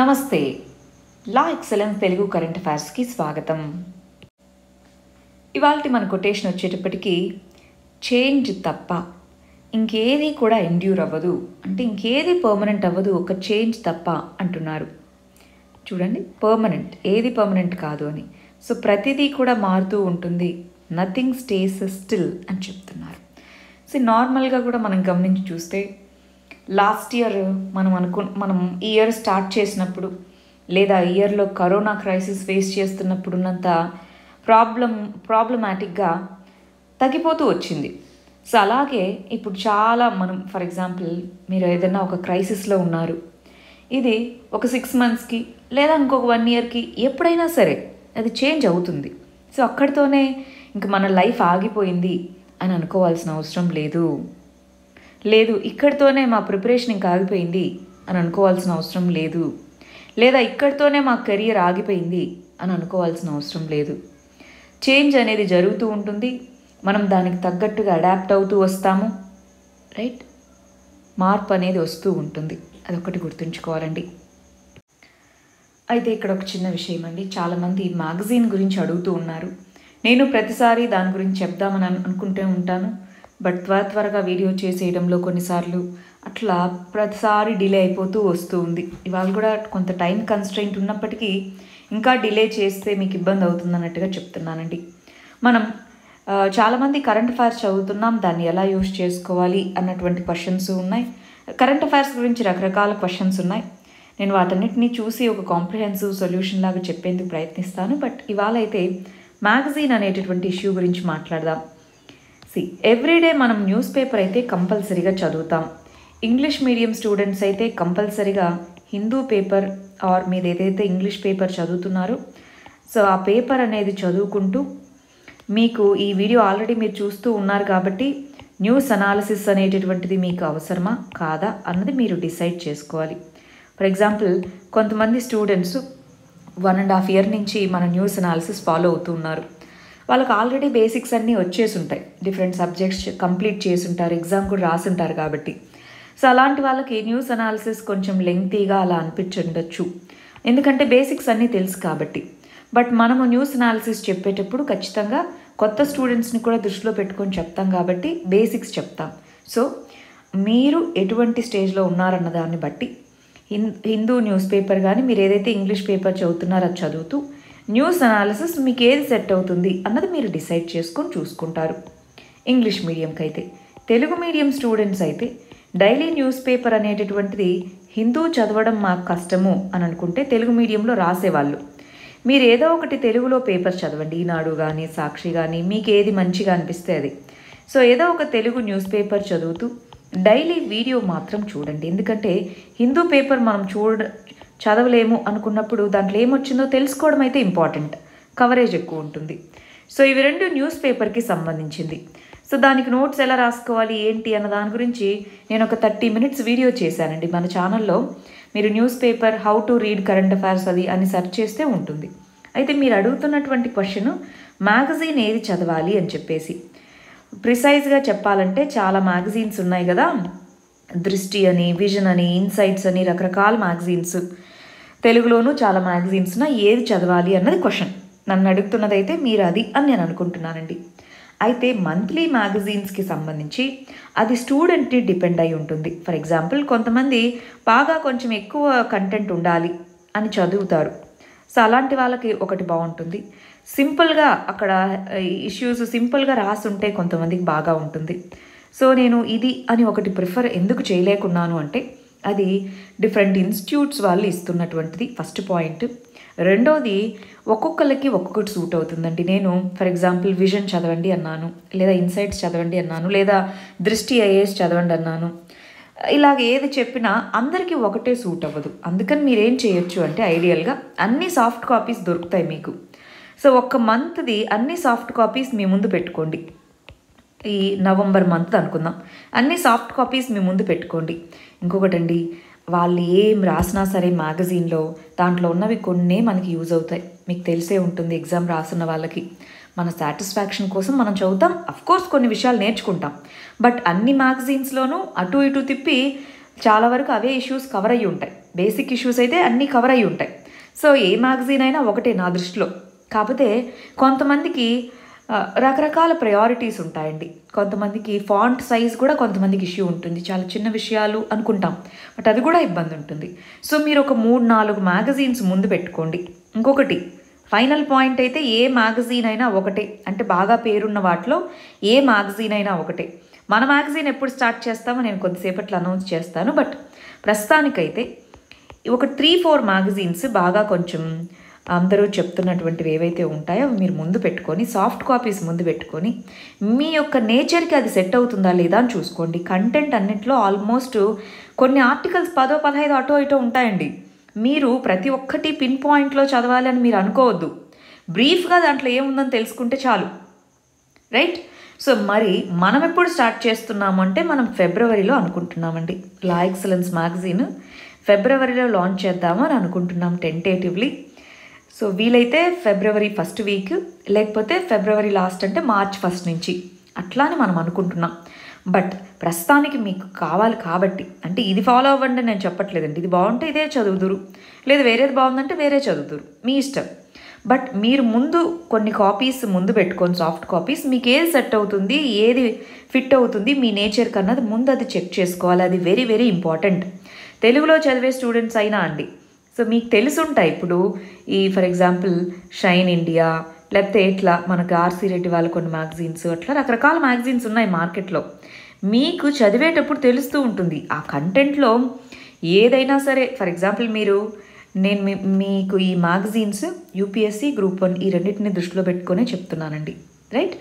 నమస్తే. లా excellence Telugu current అఫైర్స్కి స్వాగతం. ఇవాళ మన కొటేషన్ వచ్చేటప్పటికి చేంజ్ తప్ప ఇంకేది కూడా ఎండ్యూర్ అవ్వదు. అంటే ఇంకేది పర్మనెంట్ అవ్వదు ఒక చేంజ్ తప్ప అంటున్నారు. చూడండి పర్మనెంట్ ఏది పర్మనెంట్ కాదు అని. సో ప్రతిదీ కూడా మారుతూ ఉంటుంది. నథింగ్ స్టేస్ స్టిల్ అని చెప్తున్నారు. సో నార్మల్గా కూడా మనం గమనించి చూస్తే లాస్ట్ ఇయర్ మనం అనుకు మనం ఇయర్ స్టార్ట్ చేసినప్పుడు లేదా ఇయర్లో కరోనా క్రైసిస్ ఫేస్ చేస్తున్నప్పుడు ఉన్నంత ప్రాబ్లం ప్రాబ్లమాటిక్గా తగ్గిపోతూ వచ్చింది. సో అలాగే ఇప్పుడు చాలా మనం ఫర్ ఎగ్జాంపుల్ మీరు ఏదైనా ఒక క్రైసిస్లో ఉన్నారు. ఇది ఒక సిక్స్ మంత్స్కి లేదా ఇంకొక వన్ ఇయర్కి ఎప్పుడైనా సరే అది చేంజ్ అవుతుంది. సో అక్కడితోనే ఇంక మన లైఫ్ ఆగిపోయింది అని అనుకోవాల్సిన అవసరం లేదు. లేదు ఇక్కడితోనే మా ప్రిపరేషన్ ఇంకా ఆగిపోయింది అని అనుకోవాల్సిన అవసరం లేదు. లేదా ఇక్కడితోనే మా కెరియర్ ఆగిపోయింది అని అనుకోవాల్సిన అవసరం లేదు. చేంజ్ అనేది జరుగుతూ ఉంటుంది. మనం దానికి తగ్గట్టుగా అడాప్ట్ అవుతూ వస్తాము. రైట్? మార్పు అనేది వస్తూ ఉంటుంది. అదొకటి గుర్తుంచుకోవాలండి. అయితే ఇక్కడ ఒక చిన్న విషయం అండి. చాలామంది మ్యాగజైన్ గురించి అడుగుతూ ఉన్నారు. నేను ప్రతిసారి దాని గురించి చెప్దామని అనుకుంటూ ఉంటాను. బట్ త్వర త్వరగా వీడియో చేసేయడంలో కొన్నిసార్లు అట్లా ప్రతిసారి డిలే అయిపోతూ వస్తూ ఉంది. ఇవాళ కూడా కొంత టైం కన్స్ట్రెయింట్ ఉన్నప్పటికీ ఇంకా డిలే చేస్తే మీకు ఇబ్బంది అవుతుంది అన్నట్టుగా చెప్తున్నానండి. మనం చాలామంది కరెంట్ అఫైర్స్ చదువుతున్నాం దాన్ని ఎలా యూస్ చేసుకోవాలి అన్నటువంటి క్వశ్చన్స్ ఉన్నాయి. కరెంట్ అఫైర్స్ గురించి రకరకాల క్వశ్చన్స్ ఉన్నాయి. నేను వాటన్నిటిని చూసి ఒక కాంప్రిహెన్సివ్ సొల్యూషన్ లాగా చెప్పేందుకు ప్రయత్నిస్తాను. బట్ ఇవాళ అయితే మ్యాగజైన్ అనేటటువంటి ఇష్యూ గురించి మాట్లాడదాం. సి ఎవ్రీడే మనం న్యూస్ పేపర్ అయితే కంపల్సరీగా చదువుతాం. ఇంగ్లీష్ మీడియం స్టూడెంట్స్ అయితే కంపల్సరీగా హిందూ పేపర్ ఆర్ మీరు ఏదైతే ఇంగ్లీష్ పేపర్ చదువుతున్నారో సో ఆ పేపర్ అనేది చదువుకుంటూ మీకు ఈ వీడియో ఆల్రెడీ మీరు చూస్తూ ఉన్నారు కాబట్టి న్యూస్ అనాలిసిస్ అనేటటువంటిది మీకు అవసరమా? కాదా? అన్నది మీరు డిసైడ్ చేసుకోవాలి. ఫర్ ఎగ్జాంపుల్ కొంతమంది students one and half year నుంచి మన న్యూస్ అనాలిసిస్ ఫాలో అవుతున్నారు వాళ్ళకి ఆల్రెడీ బేసిక్స్ అన్నీ వచ్చేసి ఉంటాయి డిఫరెంట్ సబ్జెక్ట్స్ కంప్లీట్ చేసి ఉంటారు ఎగ్జామ్ కూడా రాసి ఉంటారు కాబట్టి. సో అలాంటి వాళ్ళకి న్యూస్ అనాలిసిస్ కొంచెం లెంగ్తీగా అలా అనిపించుండొచ్చు. ఎందుకంటే బేసిక్స్ అన్నీ తెలుసు కాబట్టి. బట్ మనము న్యూస్ అనాలిసిస్ చెప్పేటప్పుడు ఖచ్చితంగా కొత్త స్టూడెంట్స్ని కూడా దృష్టిలో పెట్టుకొని చెప్తాం కాబట్టి బేసిక్స్ చెప్తాం. సో మీరు ఎటువంటి స్టేజ్లో ఉన్నారన్న దాన్ని బట్టి హిం- హిందూ న్యూస్ పేపర్ కానీ మీరు ఏదైతే ఇంగ్లీష్ పేపర్ చదువుతున్నారో అది చదువుతూ న్యూస్ అనాలిసిస్ మీకు ఏది సెట్ అవుతుంది అన్నది మీరు డిసైడ్ చేసుకొని చూసుకుంటారు. ఇంగ్లీష్ మీడియంకి అయితే తెలుగు మీడియం స్టూడెంట్స్ అయితే డైలీ న్యూస్ పేపర్ అనేటటువంటిది హిందూ చదవడం మాకు కష్టము అని అనుకుంటే తెలుగు మీడియంలో రాసేవాళ్ళు. మీరు ఏదో ఒకటి తెలుగులో పేపర్ చదవండి ఈనాడు కానీ సాక్షి కానీ మీకు ఏది మంచిగా అనిపిస్తే అది. సో ఏదో ఒక తెలుగు న్యూస్ పేపర్ చదువుతూ డైలీ వీడియో మాత్రం చూడండి. ఎందుకంటే హిందూ పేపర్ మనం చూడ చదవలేము అనుకున్నప్పుడు దాంట్లో ఏమొచ్చిందో తెలుసుకోవడం అయితే ఇంపార్టెంట్. కవరేజ్ ఎక్కువ ఉంటుంది. సో ఇవి రెండు న్యూస్ పేపర్కి సంబంధించింది. సో దానికి నోట్స్ ఎలా రాసుకోవాలి ఏంటి అన్న దాని గురించి నేను ఒక థర్టీ మినిట్స్ వీడియో చేశానండి. మన ఛానల్లో మీరు newspaper how to read current affairs అది అని సెర్చ్ చేస్తే ఉంటుంది. అయితే మీరు అడుగుతున్నటువంటి క్వశ్చన్ మ్యాగజైన్ ఏది చదవాలి అని చెప్పేసి. ప్రిసైజ్గా చెప్పాలంటే చాలా మ్యాగజైన్స్ ఉన్నాయి కదా. దృష్టి అని విజన్ అని ఇన్సైట్స్ అని రకరకాల మ్యాగజైన్స్ తెలుగులోనూ చాలా మ్యాగజైన్స్ ఉన్నాయి ఏది చదవాలి అన్నది క్వశ్చన్. నన్ను అడుగుతున్నదైతే మీరు అది అని నేను అనుకుంటున్నానండి. అయితే మంత్లీ మ్యాగజైన్స్కి సంబంధించి అది స్టూడెంట్ని డిపెండ్ అయి ఉంటుంది. ఫర్ ఎగ్జాంపుల్ కొంతమంది బాగా కొంచెం ఎక్కువ కంటెంట్ ఉండాలి అని చదువుతారు. సో అలాంటి వాళ్ళకి ఒకటి బాగుంటుంది. సింపుల్గా అక్కడ ఇష్యూస్ సింపుల్గా రాసుంటే కొంతమందికి బాగా ఉంటుంది. సో నేను ఇది అని ఒకటి ప్రిఫర్ ఎందుకు చేయలేకున్నాను అంటే అది డిఫరెంట్ ఇన్స్టిట్యూట్స్ వాళ్ళు ఇస్తున్నటువంటిది. ఫస్ట్ పాయింట్ రెండోది ఒక్కొక్కరికి ఒక్కొక్కటి సూట్ అవుతుందండి. నేను ఫర్ ఎగ్జాంపుల్ విజన్ చదవండి అన్నాను లేదా ఇన్సైట్స్ చదవండి అన్నాను లేదా దృష్టి ఐఏఎస్ చదవండి అన్నాను. ఇలాగ ఏది చెప్పినా అందరికీ ఒకటే సూట్ అవ్వదు. అందుకని మీరేం చేయొచ్చు అంటే ఐడియల్గా అన్ని సాఫ్ట్ కాపీస్ దొరుకుతాయి మీకు. సో ఒక్క మంత్ది అన్ని సాఫ్ట్ కాపీస్ మీ ముందు పెట్టుకోండి. ఈ నవంబర్ మంత్ అనుకుందాం. అన్ని సాఫ్ట్ కాపీస్ మీ ముందు పెట్టుకోండి. ఇంకొకటండి వాళ్ళు ఏం రాసినా సరే మ్యాగజైన్లో దాంట్లో ఉన్నవి కొన్నే మనకి యూజ్ అవుతాయి. మీకు తెలిసే ఉంటుంది ఎగ్జామ్ రాసిన వాళ్ళకి. మన సాటిస్ఫాక్షన్ కోసం మనం చదువుతాం. కోర్స్ కొన్ని విషయాలు నేర్చుకుంటాం. బట్ అన్ని మ్యాగజైన్స్లోనూ అటు ఇటు తిప్పి చాలా వరకు అవే ఇష్యూస్ కవర్ అయ్యి ఉంటాయి. బేసిక్ ఇష్యూస్ అయితే అన్నీ కవర్ అయ్యి ఉంటాయి. సో ఏ మ్యాగజైన్ అయినా ఒకటే నా దృష్టిలో. కాకపోతే కొంతమందికి రకరకాల ప్రయారిటీస్ ఉంటాయండి. కొంతమందికి ఫాంట్ సైజ్ కూడా కొంతమందికి ఇష్యూ ఉంటుంది. చాలా చిన్న విషయాలు అనుకుంటాం. బట్ అది కూడా ఇబ్బంది ఉంటుంది. సో మీరు ఒక మూడు నాలుగు మ్యాగజైన్స్ ముందు పెట్టుకోండి. ఇంకొకటి ఫైనల్ పాయింట్ అయితే ఏ మ్యాగజైన్ అయినా ఒకటే. అంటే బాగా పేరున్న వాటిలో ఏ మ్యాగజైన్ అయినా ఒకటే. మన మ్యాగజైన్ ఎప్పుడు స్టార్ట్ చేస్తామో నేను కొద్దిసేపట్లో అనౌన్స్ చేస్తాను. బట్ ప్రస్తుతానికైతే ఒక త్రీ ఫోర్ మ్యాగజైన్స్ బాగా కొంచెం అందరూ చెప్తున్నటువంటివి ఏవైతే ఉంటాయో అవి మీరు ముందు పెట్టుకొని సాఫ్ట్ కాపీస్ ముందు పెట్టుకొని మీ యొక్క నేచర్కి అది సెట్ అవుతుందా లేదా అని చూసుకోండి. కంటెంట్ అన్నింటిలో ఆల్మోస్ట్ కొన్ని ఆర్టికల్స్ పదో పదహైదు అటో ఇటో ఉంటాయండి. మీరు ప్రతి ఒక్కటి పిన్ పాయింట్లో చదవాలి అని మీరు అనుకోవద్దు. బ్రీఫ్గా దాంట్లో ఏముందని తెలుసుకుంటే చాలు. రైట్? సో మరి మనం ఎప్పుడు స్టార్ట్ చేస్తున్నామంటే మనం ఫిబ్రవరిలో అనుకుంటున్నామండి. లా ఎక్సలెన్స్ మ్యాగజైన్ ఫిబ్రవరిలో లాంచ్ చేద్దామని అనుకుంటున్నాం టెంటేటివ్లీ సో వీలైతే ఫిబ్రవరి ఫస్ట్ వీక్ లేకపోతే ఫిబ్రవరి లాస్ట్ అంటే మార్చ్ ఫస్ట్ నుంచి. అట్లా అని మనం అనుకుంటున్నాం. బట్ ప్రస్తుతానికి మీకు కావాలి కాబట్టి అంటే ఇది ఫాలో అవ్వండి నేను చెప్పట్లేదండి. ఇది బాగుంటే ఇదే చదువుదురు. లేదు వేరేది బాగుందంటే వేరే చదువుదురు. మీ ఇష్టం. బట్ మీరు ముందు కొన్ని కాపీస్ ముందు పెట్టుకొని సాఫ్ట్ కాపీస్ మీకు ఏది సెట్ అవుతుంది ఏది ఫిట్ అవుతుంది మీ నేచర్ కన్నది ముందు అది చెక్ చేసుకోవాలి. అది వెరీ వెరీ ఇంపార్టెంట్ తెలుగులో చదివే స్టూడెంట్స్ అయినా అండి సో మీకు తెలుసుంటాయి ఇప్పుడు ఈ ఫర్ ఎగ్జాంపుల్ షైన్ ఇండియా లేకపోతే ఇట్లా మనకు ఆర్సీ రెడ్డి వాళ్ళ కొన్ని మ్యాగజైన్స్ అట్లా రకరకాల మ్యాగజైన్స్ ఉన్నాయి మార్కెట్లో. మీకు చదివేటప్పుడు తెలుస్తూ ఉంటుంది. ఆ కంటెంట్లో ఏదైనా సరే ఫర్ ఎగ్జాంపుల్ మీరు నేను మీకు ఈ మ్యాగజైన్స్ యూపీఎస్సీ గ్రూప్ వన్ ఈ రెండింటిని దృష్టిలో పెట్టుకొని చెప్తున్నానండి. రైట్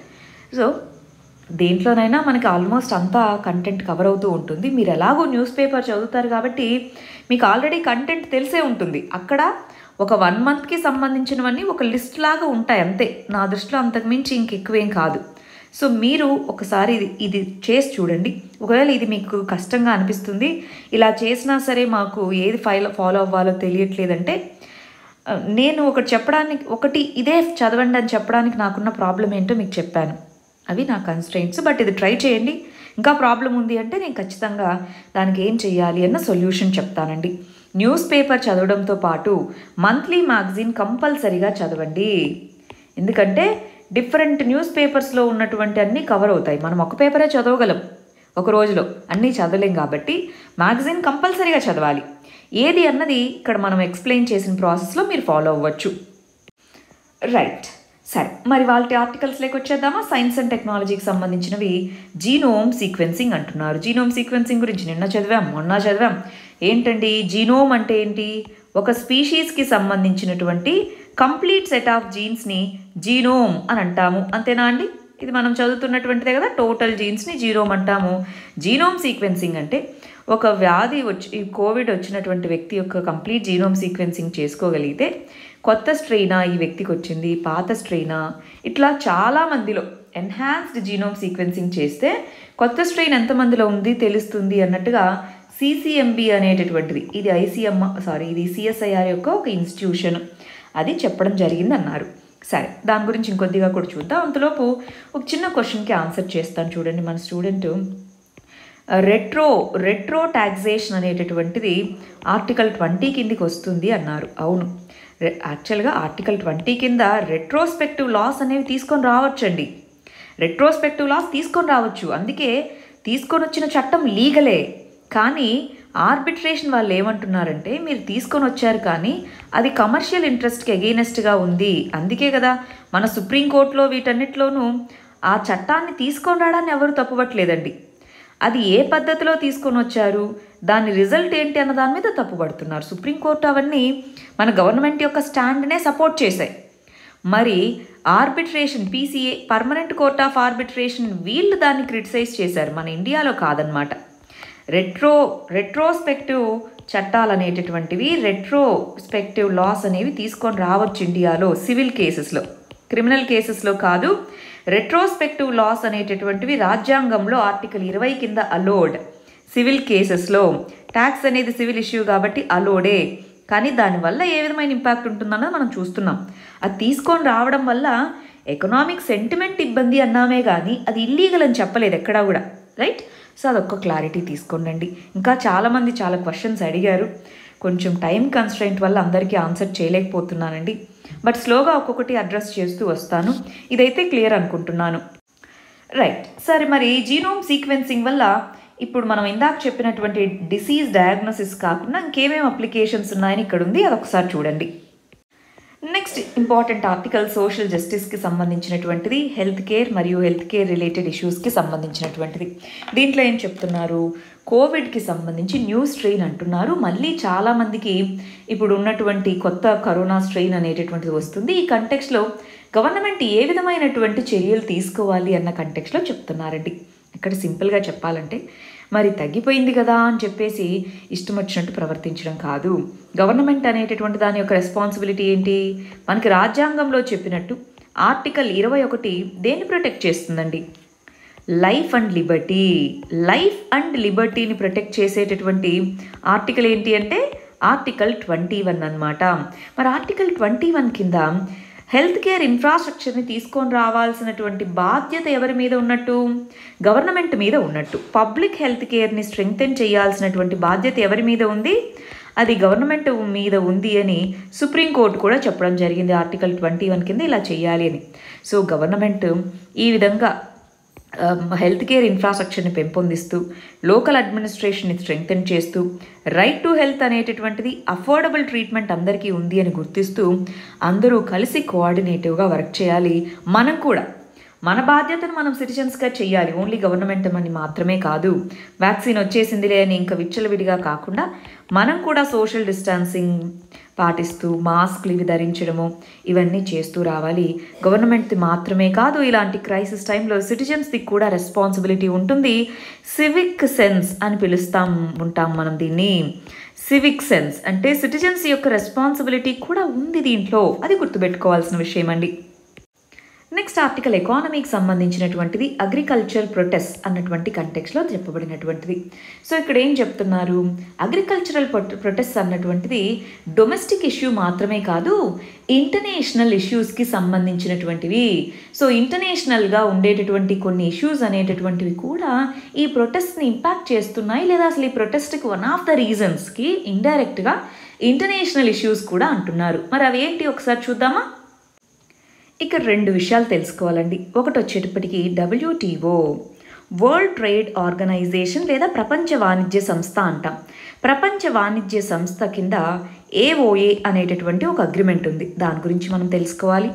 సో దేంట్లోనైనా మనకి ఆల్మోస్ట్ అంతా కంటెంట్ కవర్ అవుతూ ఉంటుంది. మీరు ఎలాగో న్యూస్ పేపర్ చదువుతారు కాబట్టి మీకు ఆల్రెడీ కంటెంట్ తెలిసే ఉంటుంది. అక్కడ ఒక వన్ మంత్కి సంబంధించినవన్నీ ఒక లిస్ట్ లాగా ఉంటాయి అంతే. నా దృష్టిలో అంతకుమించి ఇంకెక్కువేం కాదు. సో మీరు ఒకసారి ఇది ఇది చేసి చూడండి. ఒకవేళ ఇది మీకు కష్టంగా అనిపిస్తుంది ఇలా చేసినా సరే మాకు ఏది ఫైల్ ఫాలో అవ్వాలో తెలియట్లేదంటే నేను ఒకటి చెప్పడానికి ఒకటి ఇదే చదవండి అని చెప్పడానికి నాకున్న ప్రాబ్లం ఏంటో మీకు చెప్పాను. అవి నా కన్స్ట్రెయింట్స్ బట్ ఇది ట్రై చేయండి. ఇంకా ప్రాబ్లం ఉంది అంటే నేను ఖచ్చితంగా దానికి ఏం చేయాలి అన్న సొల్యూషన్ చెప్తానండి. న్యూస్ పేపర్ చదవడంతో పాటు మంత్లీ మ్యాగజైన్ కంపల్సరీగా చదవండి. ఎందుకంటే డిఫరెంట్ న్యూస్ పేపర్స్లో ఉన్నటువంటి అన్నీ కవర్ అవుతాయి. మనం ఒక పేపరే చదవగలం. ఒక రోజులో అన్నీ చదవలేం కాబట్టి మ్యాగజైన్ కంపల్సరీగా చదవాలి. ఏది అన్నది ఇక్కడ మనం ఎక్స్ప్లెయిన్ చేసిన ప్రాసెస్లో మీరు ఫాలో అవ్వచ్చు. రైట్ సరే మరి వాళ్ళ ఆర్టికల్స్లోకి వచ్చేద్దామా? సైన్స్ అండ్ టెక్నాలజీకి సంబంధించినవి జీనోమ్ సీక్వెన్సింగ్ అంటున్నారు. జీనోమ్ సీక్వెన్సింగ్ గురించి నిన్న చదివాం మొన్న చదివాం. ఏంటండి? జీనోమ్ అంటే ఏంటి? ఒక స్పీషీస్కి సంబంధించినటువంటి కంప్లీట్ సెట్ ఆఫ్ జీన్స్ని జీనోమ్ అని అంటాము. అంతేనా అండి? ఇది మనం చదువుతున్నటువంటిదే కదా టోటల్ జీన్స్ని జీనోమ్ అంటాము. జీనోమ్ సీక్వెన్సింగ్ అంటే ఒక వ్యాధి వచ్చి కోవిడ్ వచ్చినటువంటి వ్యక్తి యొక్క కంప్లీట్ జీనోమ్ సీక్వెన్సింగ్ చేసుకోగలిగితే కొత్త స్ట్రెయినా ఈ వ్యక్తికి వచ్చింది పాత స్ట్రెయినా? ఇట్లా చాలా మందిలో ఎన్హాన్స్డ్ జీనోమ్ సీక్వెన్సింగ్ చేస్తే కొత్త స్ట్రెయిన్ ఎంతమందిలో ఉంది తెలుస్తుంది అన్నట్టుగా సిసిఎంబి అనేటటువంటిది ఇది ఐసీఎం సారీ ఇది సిఎస్ఐఆర్ యొక్క ఒక ఇన్స్టిట్యూషన్. అది చెప్పడం జరిగింది అన్నారు సరే దాని గురించి ఇంకొద్దిగా కూడా చూద్దాం. అంతలోపు ఒక చిన్న క్వశ్చన్కి ఆన్సర్ చేస్తాను చూడండి మన స్టూడెంట్. రెట్రో రెట్రో టాక్సేషన్ అనేటటువంటిది ఆర్టికల్ ట్వంటీ కిందికి వస్తుంది అన్నారు. అవును. యాక్చువల్గా ఆర్టికల్ ట్వంటీ కింద రెట్రోస్పెక్టివ్ లాస్ అనేవి తీసుకొని రావచ్చండి. రెట్రోస్పెక్టివ్ లాస్ తీసుకొని రావచ్చు. అందుకే తీసుకొని వచ్చిన చట్టం లీగలే కానీ ఆర్బిట్రేషన్ వాళ్ళు ఏమంటున్నారంటే మీరు తీసుకొని వచ్చారు కానీ అది కమర్షియల్ ఇంట్రెస్ట్కి అగెయినెస్ట్గా ఉంది. అందుకే కదా మన సుప్రీంకోర్టులో వీటన్నిటిలోనూ ఆ చట్టాన్ని తీసుకొని రావడాన్ని ఎవరు తప్పుపట్టలేదండి. అది ఏ పద్ధతిలో తీసుకొని వచ్చారు? దాని రిజల్ట్ ఏంటి అన్న దాని మీద తప్పుపడుతున్నారు. సుప్రీంకోర్టు అవన్నీ మన గవర్నమెంట్ యొక్క స్టాండ్నే సపోర్ట్ చేశాయి. మరి arbitration PCA permanent court of arbitration వీళ్ళు దాన్ని క్రిటిసైజ్ చేశారు. మన ఇండియాలో కాదనమాట రెట్రో రెట్రోస్పెక్టివ్ చట్టాలు అనేటటువంటివి రెట్రోస్పెక్టివ్ లాస్ అనేవి తీసుకొని రావచ్చు ఇండియాలో సివిల్ కేసెస్లో. క్రిమినల్ కేసెస్లో కాదు రెట్రోస్పెక్టివ్ లాస్ అనేటటువంటివి రాజ్యాంగంలో ఆర్టికల్ ఇరవై కింద అలోడ్ సివిల్ కేసెస్లో ట్యాక్స్ అనేది సివిల్ ఇష్యూ కాబట్టి అలోడే. కానీ దానివల్ల ఏ విధమైన ఇంపాక్ట్ ఉంటుందన్నది మనం చూస్తున్నాం. అది తీసుకొని రావడం వల్ల ఎకనామిక్ సెంటిమెంట్ ఇబ్బంది అన్నామే కానీ అది ఇల్లీగల్ అని చెప్పలేదు ఎక్కడా కూడా. రైట్? సో అదొక్క క్లారిటీ తీసుకోండి ఇంకా చాలామంది చాలా క్వశ్చన్స్ అడిగారు. కొంచెం టైం కన్స్ట్రెంట్ వల్ల అందరికీ ఆన్సర్ చేయలేకపోతున్నానండి. బట్ స్లోగా ఒక్కొక్కటి అడ్రస్ చేస్తూ వస్తాను. ఇదైతే క్లియర్ అనుకుంటున్నాను. రైట్. సరే మరి జీనోమ్ సీక్వెన్సింగ్ వల్ల ఇప్పుడు మనం ఇందాక చెప్పినటువంటి డిసీజ్ డయాగ్నోసిస్ కాకుండా ఇంకేమేమి అప్లికేషన్స్ ఉన్నాయని ఇక్కడ ఉంది అది ఒకసారి చూడండి నెక్స్ట్ ఇంపార్టెంట్ ఆర్టికల్ సోషల్ జస్టిస్కి సంబంధించినటువంటిది హెల్త్ కేర్ మరియు హెల్త్ కేర్ రిలేటెడ్ ఇష్యూస్కి సంబంధించినటువంటిది. దీంట్లో ఏం చెప్తున్నారు? కోవిడ్కి సంబంధించి న్యూ స్ట్రెయిన్ అంటున్నారు. మళ్ళీ చాలామందికి ఇప్పుడు ఉన్నటువంటి కొత్త కరోనా స్ట్రెయిన్ అనేటటువంటిది వస్తుంది. ఈ కంటెక్స్లో గవర్నమెంట్ ఏ విధమైనటువంటి చర్యలు తీసుకోవాలి అన్న కంటెక్స్లో చెప్తున్నారండి. ఇక్కడ సింపుల్గా చెప్పాలంటే మరి తగ్గిపోయింది కదా అని చెప్పేసి ఇష్టం వచ్చినట్టు ప్రవర్తించడం కాదు. గవర్నమెంట్ అనేటటువంటి దాని యొక్క రెస్పాన్సిబిలిటీ ఏంటి? మనకి రాజ్యాంగంలో చెప్పినట్టు ఆర్టికల్ ఇరవై ఒకటి దేన్ని ప్రొటెక్ట్ చేస్తుందండి? Life and liberty. Life and లిబర్టీని protect చేసేటటువంటి ఆర్టికల్ ఏంటి అంటే ఆర్టికల్ ట్వంటీ వన్ అనమాట మరి ఆర్టికల్ ట్వంటీ వన్ కింద హెల్త్ కేర్ ఇన్ఫ్రాస్ట్రక్చర్ని తీసుకొని రావాల్సినటువంటి బాధ్యత ఎవరి మీద ఉన్నట్టు? గవర్నమెంట్ మీద ఉన్నట్టు. పబ్లిక్ హెల్త్ కేర్ని స్ట్రెంగ్తెన్ చేయాల్సినటువంటి బాధ్యత ఎవరి మీద ఉంది? అది గవర్నమెంట్ మీద ఉంది అని సుప్రీంకోర్టు కూడా చెప్పడం జరిగింది. ఆర్టికల్ ట్వంటీ వన్ కింద ఇలా చేయాలి అని. సో గవర్నమెంట్ ఈ విధంగా హెల్త్ కేర్ ఇన్ఫ్రాస్ట్రక్చర్ని పెంపొందిస్తూ లోకల్ అడ్మినిస్ట్రేషన్ని స్ట్రెంగ్తెన్ చేస్తూ రైట్ టు హెల్త్ అనేటటువంటిది అఫోర్డబుల్ ట్రీట్మెంట్ అందరికీ ఉంది అని గుర్తిస్తూ అందరూ కలిసి కోఆర్డినేటివ్గా వర్క్ చేయాలి. మనం కూడా. మన బాధ్యతను మనం సిటిజన్స్గా చేయాలి. ఓన్లీ గవర్నమెంట్ అని మాత్రమే కాదు. వ్యాక్సిన్ వచ్చేసిందిలే అని ఇంకా విచ్చలవిడిగా కాకుండా మనం కూడా సోషల్ డిస్టాన్సింగ్ పాటిస్తూ మాస్క్లు ఇవి ధరించడము ఇవన్నీ చేస్తూ రావాలి. గవర్నమెంట్ది మాత్రమే కాదు ఇలాంటి క్రైసిస్ టైంలో సిటిజన్స్ది కూడా రెస్పాన్సిబిలిటీ ఉంటుంది. సివిక్ సెన్స్ అని పిలుస్తాం ఉంటాం మనం దీన్ని. సివిక్ సెన్స్ అంటే సిటిజన్స్ యొక్క రెస్పాన్సిబిలిటీ కూడా ఉంది దీంట్లో. అది గుర్తుపెట్టుకోవాల్సిన విషయం అండి నెక్స్ట్ ఆర్టికల్ ఎకానమీకి సంబంధించినటువంటిది అగ్రికల్చర్ ప్రొటెస్ట్ అన్నటువంటి కంటెక్స్లో చెప్పబడినటువంటిది. సో ఇక్కడ ఏం చెప్తున్నారు? అగ్రికల్చరల్ ప్రొటెస్ట్ అన్నటువంటిది డొమెస్టిక్ ఇష్యూ మాత్రమే కాదు ఇంటర్నేషనల్ ఇష్యూస్కి సంబంధించినటువంటివి. సో ఇంటర్నేషనల్గా ఉండేటటువంటి కొన్ని ఇష్యూస్ అనేటటువంటివి కూడా ఈ ప్రొటెస్ట్ని ఇంపాక్ట్ చేస్తున్నాయి లేదా అసలు ఈ ప్రొటెస్ట్కి వన్ ఆఫ్ ద రీజన్స్కి ఇండైరెక్ట్గా ఇంటర్నేషనల్ ఇష్యూస్ కూడా అంటున్నారు. మరి అవి ఏంటి? ఒకసారి చూద్దామా? ఇక్కడ రెండు విషయాలు తెలుసుకోవాలండి. ఒకటి వచ్చేటప్పటికి డబ్ల్యూటీఓ వరల్డ్ ట్రేడ్ ఆర్గనైజేషన్ లేదా ప్రపంచ వాణిజ్య సంస్థ అంటాం. ప్రపంచ వాణిజ్య సంస్థ కింద ఏఓఏ అనేటటువంటి ఒక అగ్రిమెంట్ ఉంది. దాని గురించి మనం తెలుసుకోవాలి.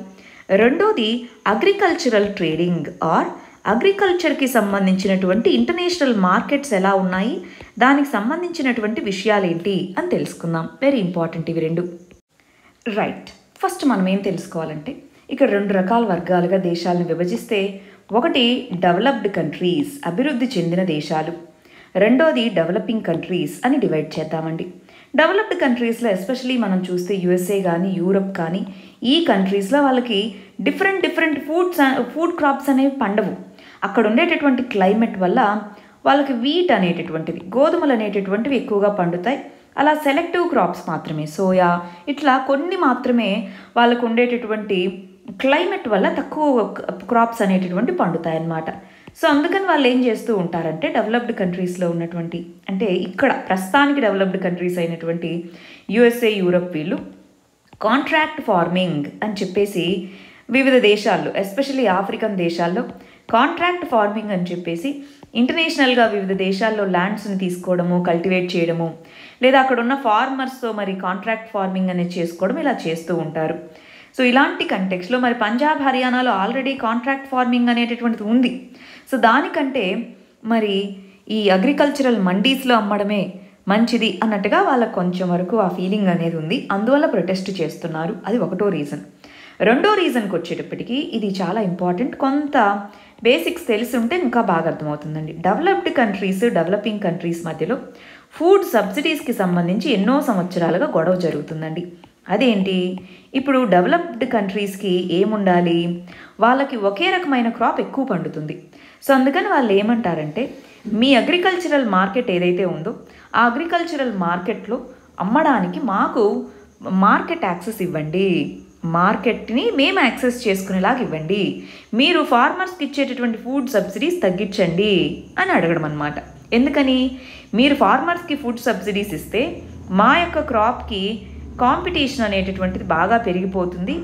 రెండోది అగ్రికల్చరల్ ట్రేడింగ్ ఆర్ అగ్రికల్చర్కి సంబంధించినటువంటి ఇంటర్నేషనల్ మార్కెట్స్ ఎలా ఉన్నాయి దానికి సంబంధించినటువంటి విషయాలు ఏంటి అని తెలుసుకుందాం. వెరీ ఇంపార్టెంట్ ఇవి రెండు. రైట్ ఫస్ట్ మనం ఏం తెలుసుకోవాలంటే ఇక్కడ రెండు రకాల వర్గాలుగా దేశాలను విభజిస్తే ఒకటి డెవలప్డ్ కంట్రీస్ అభివృద్ధి చెందిన దేశాలు. రెండోది డెవలపింగ్ కంట్రీస్ అని డివైడ్ చేద్దామండి. డెవలప్డ్ కంట్రీస్లో ఎస్పెషలీ మనం చూస్తే యుఎస్ఏ కానీ యూరప్ కానీ ఈ కంట్రీస్లో వాళ్ళకి different different foods food crops అనేవి పండవు. అక్కడ ఉండేటటువంటి క్లైమేట్ వల్ల వాళ్ళకి వీట్ అనేటటువంటివి గోధుమలు అనేటటువంటివి ఎక్కువగా పండుతాయి. అలా సెలెక్టివ్ క్రాప్స్ మాత్రమే సోయా ఇట్లా కొన్ని మాత్రమే వాళ్ళకు ఉండేటటువంటి క్లైమేట్ వల్ల తక్కువ క్రాప్స్ అనేటటువంటి పండుతాయి అన్నమాట సో అందుకని వాళ్ళు ఏం చేస్తూ ఉంటారంటే డెవలప్డ్ కంట్రీస్లో ఉన్నటువంటి అంటే ఇక్కడ ప్రస్తుతానికి డెవలప్డ్ కంట్రీస్ అయినటువంటి యుఎస్ఏ యూరప్ వీళ్ళు కాంట్రాక్ట్ ఫార్మింగ్ అని చెప్పేసి వివిధ దేశాల్లో ఎస్పెషల్లీ ఆఫ్రికన్ దేశాల్లో కాంట్రాక్ట్ ఫార్మింగ్ అని చెప్పేసి ఇంటర్నేషనల్గా వివిధ దేశాల్లో ల్యాండ్స్ని తీసుకోవడము కల్టివేట్ చేయడము లేదా అక్కడ ఉన్న ఫార్మర్స్తో మరి కాంట్రాక్ట్ ఫార్మింగ్ అనేది చేసుకోవడం ఇలా చేస్తూ ఉంటారు. సో ఇలాంటి కంటెక్స్లో మరి పంజాబ్ హర్యానాలో ఆల్రెడీ కాంట్రాక్ట్ ఫార్మింగ్ అనేటటువంటిది ఉంది. సో దానికంటే మరి ఈ అగ్రికల్చరల్ మండీస్లో అమ్మడమే మంచిది అన్నట్టుగా వాళ్ళకు కొంచెం వరకు ఆ ఫీలింగ్ అనేది ఉంది. అందువల్ల ప్రొటెస్ట్ చేస్తున్నారు. అది ఒకటో రీజన్ రెండో రీజన్కి వచ్చేటప్పటికి ఇది చాలా ఇంపార్టెంట్ కొంత బేసిక్స్ తెలిసి ఉంటే ఇంకా బాగా అర్థమవుతుందండి. డెవలప్డ్ కంట్రీస్ డెవలపింగ్ కంట్రీస్ మధ్యలో ఫుడ్ సబ్సిడీస్కి సంబంధించి ఎన్నో సంవత్సరాలుగా గొడవ జరుగుతుందండి. అదేంటి? ఇప్పుడు డెవలప్డ్ కంట్రీస్కి ఏముండాలి? వాళ్ళకి ఒకే రకమైన క్రాప్ ఎక్కువ పండుతుంది. సో అందుకని వాళ్ళు ఏమంటారంటే మీ అగ్రికల్చరల్ మార్కెట్ ఏదైతే ఉందో ఆ అగ్రికల్చరల్ మార్కెట్లో అమ్మడానికి మాకు మార్కెట్ యాక్సెస్ ఇవ్వండి. మార్కెట్ని మేము యాక్సెస్ చేసుకునేలాగా ఇవ్వండి. మీరు ఫార్మర్స్కి ఇచ్చేటటువంటి ఫుడ్ సబ్సిడీస్ తగ్గించండి అని అడగడం అనమాట ఎందుకని? మీరు ఫార్మర్స్కి ఫుడ్ సబ్సిడీస్ ఇస్తే మా యొక్క క్రాప్కి కాంపిటీషన్ అనేటటువంటిది బాగా పెరిగిపోతుంది.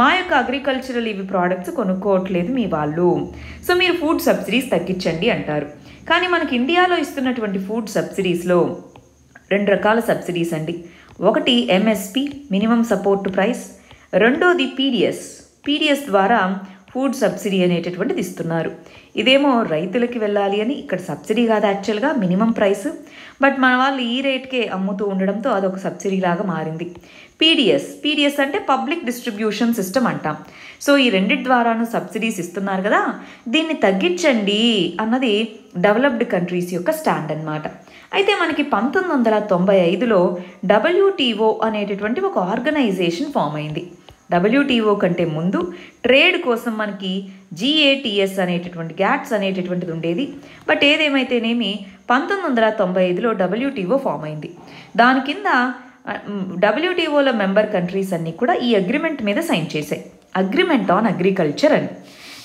మా యొక్క అగ్రికల్చరల్ ఇవి ప్రోడక్ట్స్ కొనుక్కోవట్లేదు మీ వాళ్ళు. సో మీరు ఫుడ్ సబ్సిడీస్ తగ్గించండి అంటారు. కానీ మనకి ఇండియాలో ఇస్తున్నటువంటి ఫుడ్ సబ్సిడీస్లో రెండు రకాల సబ్సిడీస్ అండి. ఒకటి ఎంఎస్పి మినిమం సపోర్ట్ ప్రైస్. రెండోది పీడిఎస్ పీడిఎస్ ద్వారా ఫుడ్ సబ్సిడీ అనేటటువంటిది ఇస్తున్నారు. ఇదేమో రైతులకి వెళ్ళాలి అని ఇక్కడ సబ్సిడీ కాదు యాక్చువల్గా మినిమం ప్రైస్. బట్ మన వాళ్ళు ఈ రేట్కే అమ్ముతూ ఉండడంతో అదొక సబ్సిడీ లాగా మారింది. పీడిఎస్. పీడిఎస్ అంటే పబ్లిక్ డిస్ట్రిబ్యూషన్ సిస్టమ్ అంటాం. సో ఈ రెండింటి ద్వారాను సబ్సిడీస్ ఇస్తున్నారు కదా దీన్ని తగ్గించండి అన్నది డెవలప్డ్ కంట్రీస్ యొక్క స్టాండ్ అన్నమాట. అయితే మనకి పంతొమ్మిది వందల తొంభై ఐదులో డబ్ల్యూటీఓ అనేటటువంటి ఒక ఆర్గనైజేషన్ ఫామ్ అయింది. డబ్ల్యూటీఓ కంటే ముందు ట్రేడ్ కోసం మనకి జీఏటీఎస్ అనేటటువంటి గ్యాట్స్ అనేటటువంటిది ఉండేది. బట్ ఏదేమైతేనేమి పంతొమ్మిది వందల తొంభై ఐదులో డబ్ల్యూటీఓ ఫామ్ అయింది. దాని కింద డబ్ల్యూటీఓల మెంబర్ కంట్రీస్ అన్నీ కూడా ఈ అగ్రిమెంట్ మీద సైన్ చేశాయి. అగ్రిమెంట్ ఆన్ అగ్రికల్చర్ అని.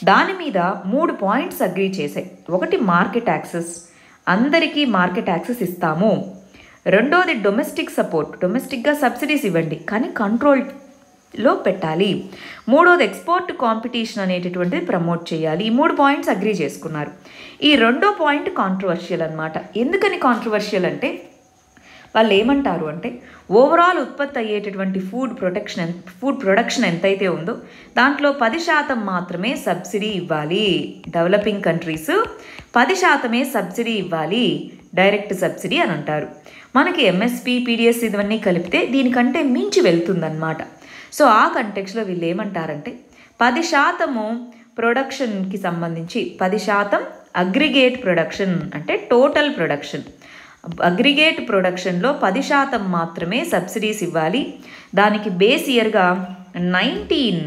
దాని మీద మూడు పాయింట్స్ అగ్రీ చేశాయి. ఒకటి మార్కెట్ యాక్సెస్. అందరికీ మార్కెట్ యాక్సెస్ ఇస్తాము. రెండోది డొమెస్టిక్ సపోర్ట్. డొమెస్టిక్గా సబ్సిడీస్ ఇవ్వండి. కానీ కంట్రోల్ లో పెట్టాలి. మూడోది ఎక్స్పోర్ట్ కాంపిటీషన్ అనేటటువంటిది ప్రమోట్ చేయాలి. ఈ మూడు పాయింట్స్ అగ్రీ చేసుకున్నారు. ఈ రెండో పాయింట్ కాంట్రవర్షియల్ అనమాట ఎందుకని కాంట్రవర్షియల్ అంటే వాళ్ళు ఏమంటారు అంటే ఓవరాల్ ఉత్పత్తి అయ్యేటటువంటి ఫుడ్ ప్రొటెక్షన్ ఫుడ్ ప్రొడక్షన్ ఎంతైతే ఉందో దాంట్లో పది శాతం మాత్రమే సబ్సిడీ ఇవ్వాలి. డెవలపింగ్ కంట్రీస్ పది శాతమే సబ్సిడీ ఇవ్వాలి. డైరెక్ట్ సబ్సిడీ అని అంటారు. మనకి ఎంఎస్పి పీడిఎస్ ఇవన్నీ కలిపితే దీనికంటే మించి వెళ్తుందన్నమాట. సో ఆ కంటెక్స్లో వీళ్ళు ఏమంటారంటే పది శాతము ప్రొడక్షన్కి సంబంధించి పది శాతం అగ్రిగేట్ ప్రొడక్షన్ అంటే టోటల్ ప్రొడక్షన్ అగ్రిగేట్ ప్రొడక్షన్లో పది శాతం మాత్రమే సబ్సిడీస్ ఇవ్వాలి. దానికి బేస్ ఇయర్గా నైన్టీన్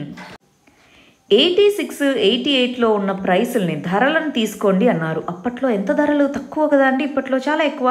ఎయిటీ సిక్స్ ఎయిటీ ఎయిట్లో ఉన్న ప్రైసుల్ని ధరలను తీసుకోండి అన్నారు. అప్పట్లో ఎంత ధరలు? తక్కువ కదా అండి ఇప్పట్లో చాలా ఎక్కువ.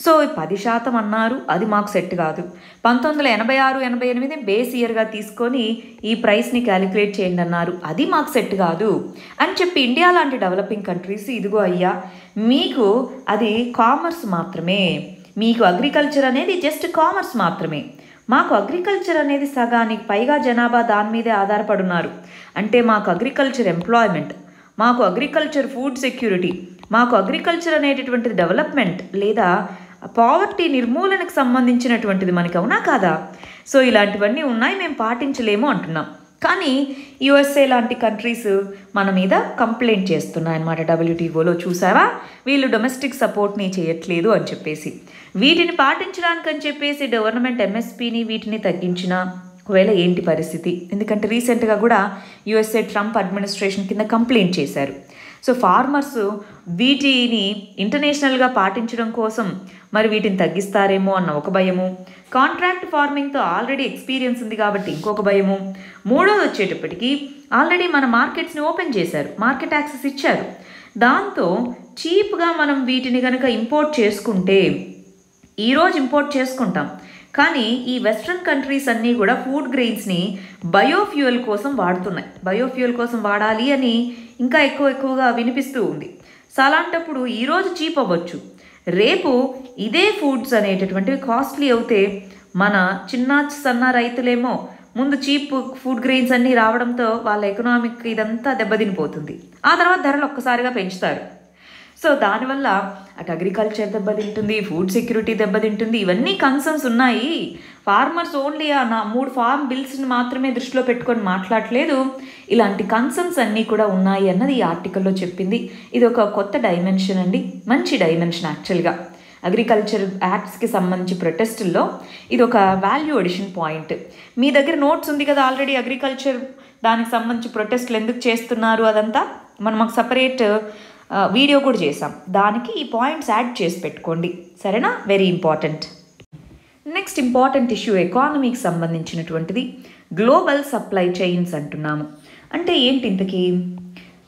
సో పది శాతం అన్నారు అది మాకు సెట్ కాదు. పంతొమ్మిది వందల ఎనభై ఆరు ఎనభై ఎనిమిది బేస్ ఇయర్గా తీసుకొని ఈ ప్రైస్ని క్యాలిక్యులేట్ చేయండి అన్నారు. అది మాకు సెట్ కాదు. అని చెప్పి ఇండియా లాంటి డెవలపింగ్ కంట్రీస్ ఇదిగో అయ్యా మీకు అది కామర్స్ మాత్రమే. మీకు అగ్రికల్చర్ అనేది జస్ట్ కామర్స్ మాత్రమే. మాకు అగ్రికల్చర్ అనేది సగానికి పైగా జనాభా దాని మీదే ఆధారపడున్నారు అంటే మాకు అగ్రికల్చర్ ఎంప్లాయ్మెంట్ మాకు అగ్రికల్చర్ ఫుడ్ సెక్యూరిటీ మాకు అగ్రికల్చర్ అనేటటువంటిది డెవలప్మెంట్ లేదా పావర్టీ నిర్మూలనకు సంబంధించినటువంటిది మనకి అవునా కాదా? సో ఇలాంటివన్నీ ఉన్నాయి మేము పాటించలేము అంటున్నాం. కానీ యుఎస్ఏ లాంటి కంట్రీస్ మన మీద కంప్లైంట్ చేస్తున్నాయన్నమాట డబ్ల్యూటీఓలో చూసావా? వీళ్ళు డొమెస్టిక్ సపోర్ట్ని చేయట్లేదు అని చెప్పేసి. వీటిని పాటించడానికి అని చెప్పేసి గవర్నమెంట్ ఎంఎస్పీని వీటిని తగ్గించిన ఒకవేళ ఏంటి పరిస్థితి? ఎందుకంటే రీసెంట్గా కూడా యుఎస్ఏ ట్రంప్ అడ్మినిస్ట్రేషన్ కింద కంప్లైంట్ చేశారు. సో ఫార్మర్స్ వీటిని ఇంటర్నేషనల్గా పాటించడం కోసం మరి వీటిని తగ్గిస్తారేమో అన్న ఒక భయము. కాంట్రాక్ట్ ఫార్మింగ్తో ఆల్రెడీ ఎక్స్పీరియన్స్ ఉంది కాబట్టి ఇంకొక భయము. మూడోది వచ్చేటప్పటికి ఆల్రెడీ మన మార్కెట్స్ని ఓపెన్ చేశారు మార్కెట్ యాక్సెస్ ఇచ్చారు. దాంతో చీప్గా మనం వీటిని కనుక ఇంపోర్ట్ చేసుకుంటే ఈరోజు ఇంపోర్ట్ చేసుకుంటాం. కానీ ఈ వెస్ట్రన్ కంట్రీస్ అన్నీ కూడా ఫుడ్ గ్రెయిన్స్ని బయోఫ్యూయల్ కోసం వాడుతున్నాయి. బయోఫ్యూయల్ కోసం వాడాలి అని ఇంకా ఎక్కువ ఎక్కువగా వినిపిస్తూ ఉంది. సో అలాంటప్పుడు ఈరోజు చీప్ అవ్వచ్చు. రేపు ఇదే ఫుడ్స్ అనేటటువంటివి కాస్ట్లీ అవుతే మన చిన్న సన్న రైతులేమో ముందు చీప్ ఫుడ్ గ్రెయిన్స్ అన్నీ రావడంతో వాళ్ళ ఎకనామిక్ ఇదంతా దెబ్బతినిపోతుంది. ఆ తర్వాత ధరలు ఒక్కసారిగా పెంచుతారు. సో దానివల్ల అటు అగ్రికల్చర్ దెబ్బతింటుంది ఫుడ్ సెక్యూరిటీ దెబ్బతింటుంది ఇవన్నీ కన్సర్న్స్ ఉన్నాయి. ఫార్మర్స్ ఓన్లీ ఆ నా మూడు ఫార్మ్ బిల్స్ని మాత్రమే దృష్టిలో పెట్టుకొని మాట్లాడట్లేదు ఇలాంటి కన్సర్న్స్ అన్నీ కూడా ఉన్నాయి అన్నది ఈ ఆర్టికల్లో చెప్పింది. ఇది ఒక కొత్త డైమెన్షన్ అండి. మంచి డైమెన్షన్ యాక్చువల్గా అగ్రికల్చర్ యాక్ట్స్కి సంబంధించి ప్రొటెస్టుల్లో ఇది ఒక వాల్యూ అడిషన్ పాయింట్ మీ దగ్గర నోట్స్ ఉంది కదా ఆల్రెడీ అగ్రికల్చర్ దానికి సంబంధించి ప్రొటెస్ట్లు ఎందుకు చేస్తున్నారు అదంతా? మనం ఒక సపరేట్ వీడియో కూడా చేసాం దానికి ఈ పాయింట్స్ యాడ్ చేసి పెట్టుకోండి. సరేనా? Very important next important issue ఎకానమీకి సంబంధించినటువంటిది. గ్లోబల్ సప్లై చైన్స్ అంటున్నాము. అంటే ఏంటి ఇంతకీ?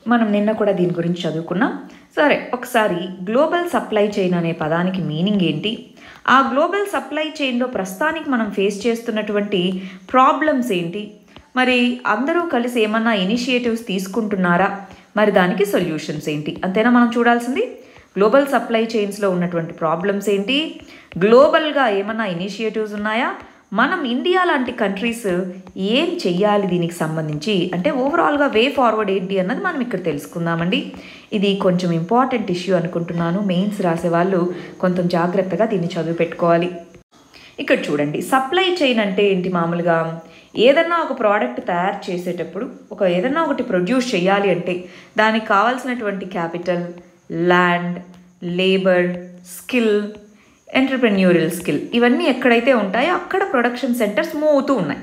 మనం నిన్న కూడా దీని గురించి చదువుకున్నాం. సరే ఒకసారి గ్లోబల్ సప్లై చైన్ అనే పదానికి మీనింగ్ ఏంటి? ఆ గ్లోబల్ సప్లై చైన్లో ప్రస్తుతానికి మనం ఫేస్ చేస్తున్నటువంటి ప్రాబ్లమ్స్ ఏంటి? మరి అందరూ కలిసి ఏమన్నా ఇనిషియేటివ్స్ తీసుకుంటున్నారా? మరి దానికి సొల్యూషన్స్ ఏంటి? అంతేనా మనం చూడాల్సింది? గ్లోబల్ సప్లై చైన్స్లో ఉన్నటువంటి ప్రాబ్లమ్స్ ఏంటి? గ్లోబల్గా ఏమన్నా ఇనిషియేటివ్స్ ఉన్నాయా? మనం ఇండియా లాంటి కంట్రీస్ ఏం చెయ్యాలి దీనికి సంబంధించి? అంటే ఓవరాల్గా వే ఫార్వర్డ్ ఏంటి అన్నది మనం ఇక్కడ తెలుసుకుందామండి. ఇది కొంచెం ఇంపార్టెంట్ ఇష్యూ అనుకుంటున్నాను. మెయిన్స్ రాసే వాళ్ళు కొంచెం జాగ్రత్తగా దీన్ని చదువు పెట్టుకోవాలి. ఇక్కడ చూడండి సప్లై చైన్ అంటే ఏంటి మామూలుగా? ఏదన్నా ఒక ప్రోడక్ట్ తయారు చేసేటప్పుడు ఒక ఏదన్నా ఒకటి ప్రొడ్యూస్ చేయాలి అంటే దానికి కావాల్సినటువంటి capital land labour skill entrepreneurial skill ఇవన్నీ ఎక్కడైతే ఉంటాయో అక్కడ ప్రొడక్షన్ సెంటర్స్ మూవ్ అవుతూ ఉన్నాయి.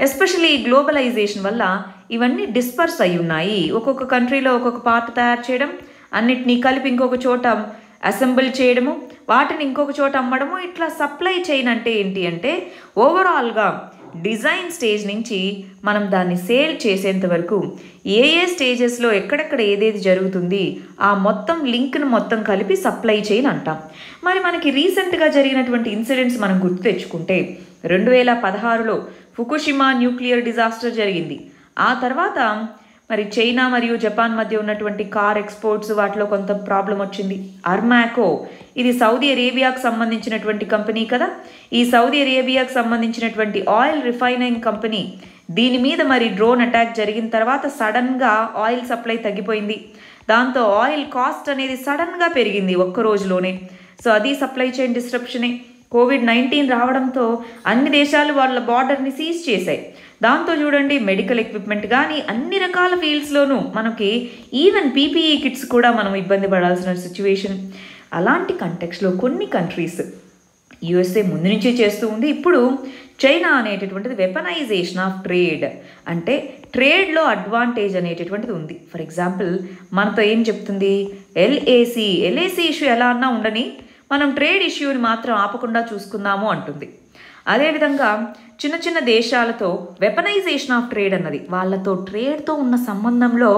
ఎస్పెషల్లీ గ్లోబలైజేషన్ వల్ల ఇవన్నీ డిస్పర్స్ అయి ఉన్నాయి. ఒక్కొక్క కంట్రీలో ఒక్కొక్క పార్ట్ తయారు చేయడం అన్నిటినీ కలిపి ఇంకొక చోట అసెంబుల్ చేయడము వాటిని ఇంకొక చోట అమ్మడము ఇట్లా సప్లై చైన్ అంటే ఏంటి అంటే ఓవరాల్గా డిజైన్ స్టేజ్ నుంచి మనం దాన్ని సేల్ చేసేంత వరకు ఏ ఏ స్టేజెస్లో ఎక్కడెక్కడ ఏదేది జరుగుతుంది ఆ మొత్తం లింక్ను మొత్తం కలిపి సప్లై చైన్ అంటాం. మరి మనకి రీసెంట్గా జరిగినటువంటి ఇన్సిడెంట్స్ మనం గుర్తు తెచ్చుకుంటే రెండు వేల పదహారులో ఫుకుషిమా న్యూక్లియర్ డిజాస్టర్ జరిగింది. ఆ తర్వాత మరి చైనా మరియు జపాన్ మధ్య ఉన్నటువంటి కార్ ఎక్స్పోర్ట్స్ వాటిలో కొంత ప్రాబ్లం వచ్చింది. అర్మాకో ఇది సౌదీ అరేబియాకు సంబంధించినటువంటి కంపెనీ కదా. ఈ సౌదీ అరేబియాకు సంబంధించినటువంటి ఆయిల్ రిఫైనింగ్ కంపెనీ దీని మీద మరి డ్రోన్ అటాక్ జరిగిన తర్వాత సడన్గా ఆయిల్ సప్లై తగ్గిపోయింది. దాంతో ఆయిల్ కాస్ట్ అనేది సడన్గా పెరిగింది ఒక్క రోజులోనే. సో అది సప్లై చైన్ డిస్ట్రప్షనే. కోవిడ్ నైన్టీన్ రావడంతో అన్ని దేశాలు వాళ్ళ బార్డర్ని సీజ్ చేశాయి. దాంతో చూడండి మెడికల్ ఎక్విప్మెంట్ కానీ అన్ని రకాల ఫీల్డ్స్లోనూ మనకి ఈవెన్ పీపీఈ కిట్స్ కూడా మనం ఇబ్బంది పడాల్సిన సిచ్యువేషన్. అలాంటి కంటెక్స్లో కొన్ని కంట్రీస్ యుఎస్ఏ ముందు నుంచే చేస్తూ ఉంది. ఇప్పుడు చైనా అనేటటువంటిది వెపనైజేషన్ ఆఫ్ ట్రేడ్ అంటే ట్రేడ్లో అడ్వాంటేజ్ అనేటటువంటిది ఉంది. ఫర్ ఎగ్జాంపుల్ మనతో ఏం చెప్తుంది? ఎల్ఏసి ఎల్ఏసి ఇష్యూ ఎలా అన్నా ఉండని మనం ట్రేడ్ ఇష్యూని మాత్రం ఆపకుండా చూసుకుందాము అంటుంది. అదేవిధంగా చిన్న చిన్న దేశాలతో వెపనైజేషన్ ఆఫ్ ట్రేడ్ అన్నది. వాళ్ళతో ట్రేడ్తో ఉన్న సంబంధంలో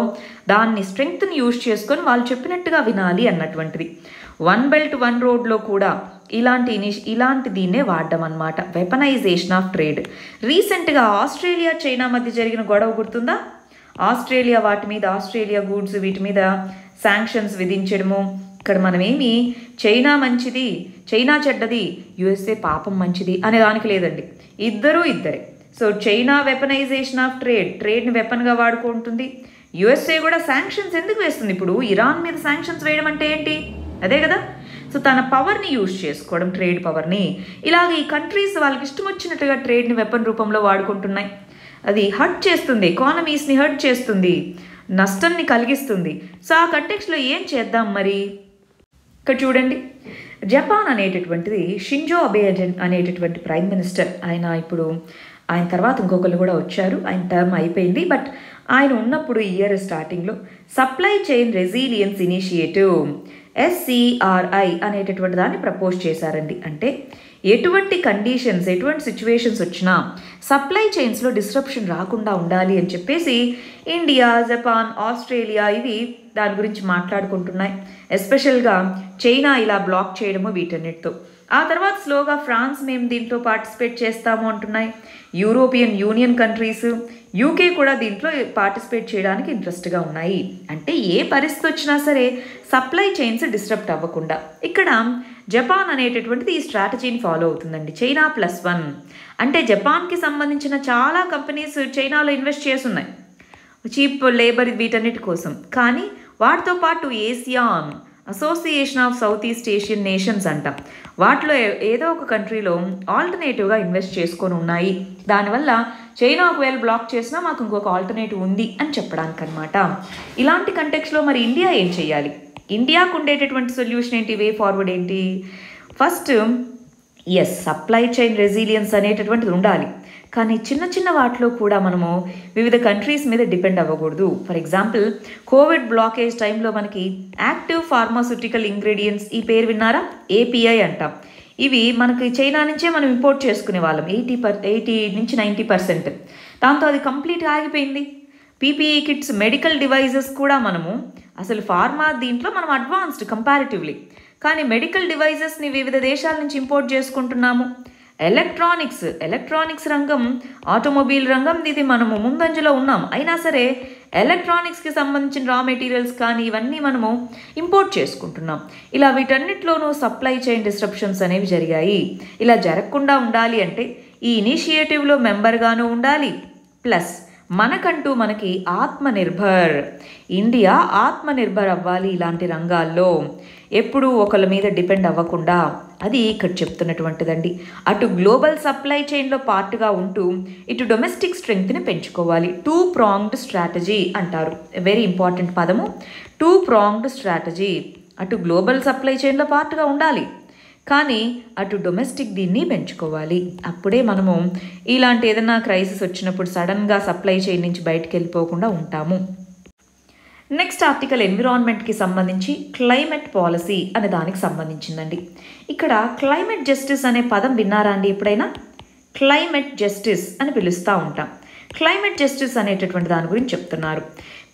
దాన్ని స్ట్రెంగ్త్ని యూజ్ చేసుకొని వాళ్ళు చెప్పినట్టుగా వినాలి అన్నటువంటిది. వన్ బెల్ట్ వన్ రోడ్లో కూడా ఇలాంటి ఇలాంటి దీన్నే వాడడం అనమాట వెపనైజేషన్ ఆఫ్ ట్రేడ్. రీసెంట్గా ఆస్ట్రేలియా చైనా మధ్య జరిగిన గొడవ గుర్తుందా? ఆస్ట్రేలియా వాటి మీద ఆస్ట్రేలియా గూడ్స్ వీటి మీద శాంక్షన్స్ విధించడము ఇక్కడ మనమేమి చైనా మంచిది చైనా చెడ్డది యుఎస్ఏ పాపం మంచిది అనే దానికి లేదండి. ఇద్దరూ ఇద్దరే. So China weaponization of trade ట్రేడ్ని వెపన్గా వాడుకుంటుంది. యుఎస్ఏ కూడా శాంక్షన్స్ ఎందుకు వేస్తుంది? ఇప్పుడు ఇరాన్ మీద శాంక్షన్స్ వేయడం అంటే ఏంటి? అదే కదా. సో తన పవర్ని యూజ్ చేసుకోవడం ట్రేడ్ పవర్ని ఇలాగ ఈ కంట్రీస్ వాళ్ళకి ఇష్టం వచ్చినట్టుగా ట్రేడ్ని వెపన్ రూపంలో వాడుకుంటున్నాయి. అది హర్ట్ చేస్తుంది ఎకానమీస్ని హర్ట్ చేస్తుంది నష్టాన్ని కలిగిస్తుంది. సో ఆ కంటెక్స్లో ఏం చేద్దాం మరి? ఇక్కడ చూడండి. జపాన్ అనేటటువంటిది షింజో అబే అనేటటువంటి ప్రైమ్ మినిస్టర్. ఆయన ఇప్పుడు ఆయన తర్వాత ఇంకొకరు కూడా వచ్చారు. ఆయన టర్మ్ అయిపోయింది. బట్ ఆయన ఉన్నప్పుడు ఇయర్ స్టార్టింగ్లో supply chain resilience initiative SCRI అనేటటువంటి దాన్ని ప్రపోజ్ చేశారండి. అంటే ఎటువంటి కండిషన్స్ ఎటువంటి సిచ్యువేషన్స్ వచ్చినా సప్లై చైన్స్లో డిస్ట్రప్షన్ రాకుండా ఉండాలి అని చెప్పేసి ఇండియా జపాన్ ఆస్ట్రేలియా ఇవి దాని గురించి మాట్లాడుకుంటున్నాయి. ఎస్పెషల్గా చైనా ఇలా బ్లాక్ చేయడము వీటన్నిటితో. ఆ తర్వాత స్లోగా ఫ్రాన్స్ మేము దీంట్లో పార్టిసిపేట్ చేస్తాము అంటున్నాయి. యూరోపియన్ యూనియన్ కంట్రీస్ యూకే కూడా దీంట్లో పార్టిసిపేట్ చేయడానికి ఇంట్రెస్ట్గా ఉన్నాయి. అంటే ఏ పరిస్థితి వచ్చినా సరే సప్లై చైన్స్ డిస్టర్బ్ అవ్వకుండా. ఇక్కడ జపాన్ అనేటటువంటిది ఈ స్ట్రాటజీని ఫాలో అవుతుందండి. చైనా ప్లస్ వన్ అంటే జపాన్కి సంబంధించిన చాలా కంపెనీస్ చైనాలో ఇన్వెస్ట్ చేస్తున్నాయి. చీప్ లేబర్ వీటన్నిటి కోసం. కానీ వాటితో పాటు ASEAN association of south east Asian nations అంట. వాటిలో ఏదో ఒక కంట్రీలో ఆల్టర్నేటివ్గా ఇన్వెస్ట్ చేసుకొని ఉన్నాయి. దానివల్ల చైనా ఒకవేళ బ్లాక్ చేసినా మాకు ఇంకొక ఆల్టర్నేటివ్ ఉంది అని చెప్పడానికి అనమాట ఇలాంటి కంటెక్స్లో మరి ఇండియా ఏం చేయాలి? ఇండియాకు ఉండేటటువంటి సొల్యూషన్ ఏంటి? వే ఫార్వర్డ్ ఏంటి? First is supply chain resilience అనేటటువంటిది ఉండాలి. కానీ చిన్న చిన్న వాటిలో కూడా మనము వివిధ కంట్రీస్ మీద డిపెండ్ అవ్వకూడదు. ఫర్ ఎగ్జాంపుల్ కోవిడ్ బ్లాకేజ్ టైంలో మనకి యాక్టివ్ ఫార్మాస్యూటికల్ ఇంగ్రీడియంట్స్ ఈ పేరు విన్నారా? ఏపీఐ అంటాం. ఇవి మనకి చైనా నుంచే మనం ఇంపోర్ట్ చేసుకునే వాళ్ళం. ఎయిటీ పర్ ఎయిటీ నుంచి నైంటీ పర్సెంట్ దాంతో అది కంప్లీట్గా ఆగిపోయింది. పీపీఈ కిట్స్ మెడికల్ డివైజెస్ కూడా మనము అసలు ఫార్మా దీంట్లో మనం అడ్వాన్స్డ్ కంపారిటివ్లీ. కానీ మెడికల్ డివైజెస్ని వివిధ దేశాల నుంచి ఇంపోర్ట్ చేసుకుంటున్నాము. ఎలక్ట్రానిక్స్ ఎలక్ట్రానిక్స్ రంగం ఆటోమొబైల్ రంగం ఇది మనము ముందంజలో ఉన్నాం. అయినా సరే ఎలక్ట్రానిక్స్కి సంబంధించిన రా మెటీరియల్స్ కానీ ఇవన్నీ మనము ఇంపోర్ట్ చేసుకుంటున్నాం. ఇలా వీటన్నిటిలోనూ సప్లై చైన్ డిస్ట్రప్షన్స్ అనేవి జరిగాయి. ఇలా జరగకుండా ఉండాలి అంటే ఈ ఇనిషియేటివ్లో మెంబర్గాను ఉండాలి. ప్లస్ మనకంటూ మనకి ఆత్మనిర్భర్. ఇండియా ఆత్మనిర్భర్ అవ్వాలి ఇలాంటి రంగాల్లో. ఎప్పుడూ ఒకళ్ళ మీద డిపెండ్ అవ్వకుండా. అది ఇక్కడ చెప్తున్నటువంటిదండి. అటు గ్లోబల్ సప్లై చైన్లో పార్ట్గా ఉంటూ ఇటు డొమెస్టిక్ స్ట్రెంగ్త్ని పెంచుకోవాలి. టూ ప్రాంగ్డ్ స్ట్రాటజీ అంటారు. వెరీ ఇంపార్టెంట్ పదము. Two pronged strategy. అటు గ్లోబల్ సప్లై చైన్లో పార్ట్గా ఉండాలి. కానీ అటు డొమెస్టిక్ దీన్ని పెంచుకోవాలి. అప్పుడే మనము ఇలాంటి ఏదైనా క్రైసిస్ వచ్చినప్పుడు సడన్గా సప్లై చైన్ నుంచి బయటకు వెళ్ళిపోకుండా ఉంటాము. నెక్స్ట్ ఆర్టికల్ ఎన్విరాన్మెంట్కి సంబంధించి క్లైమేట్ పాలసీ అనే దానికి సంబంధించిందండి. ఇక్కడ క్లైమేట్ జస్టిస్ అనే పదం విన్నారా అండి ఎప్పుడైనా? క్లైమేట్ జస్టిస్ అని పిలుస్తూ ఉంటాం. క్లైమేట్ జస్టిస్ అనేటటువంటి దాని గురించి చెప్తున్నారు.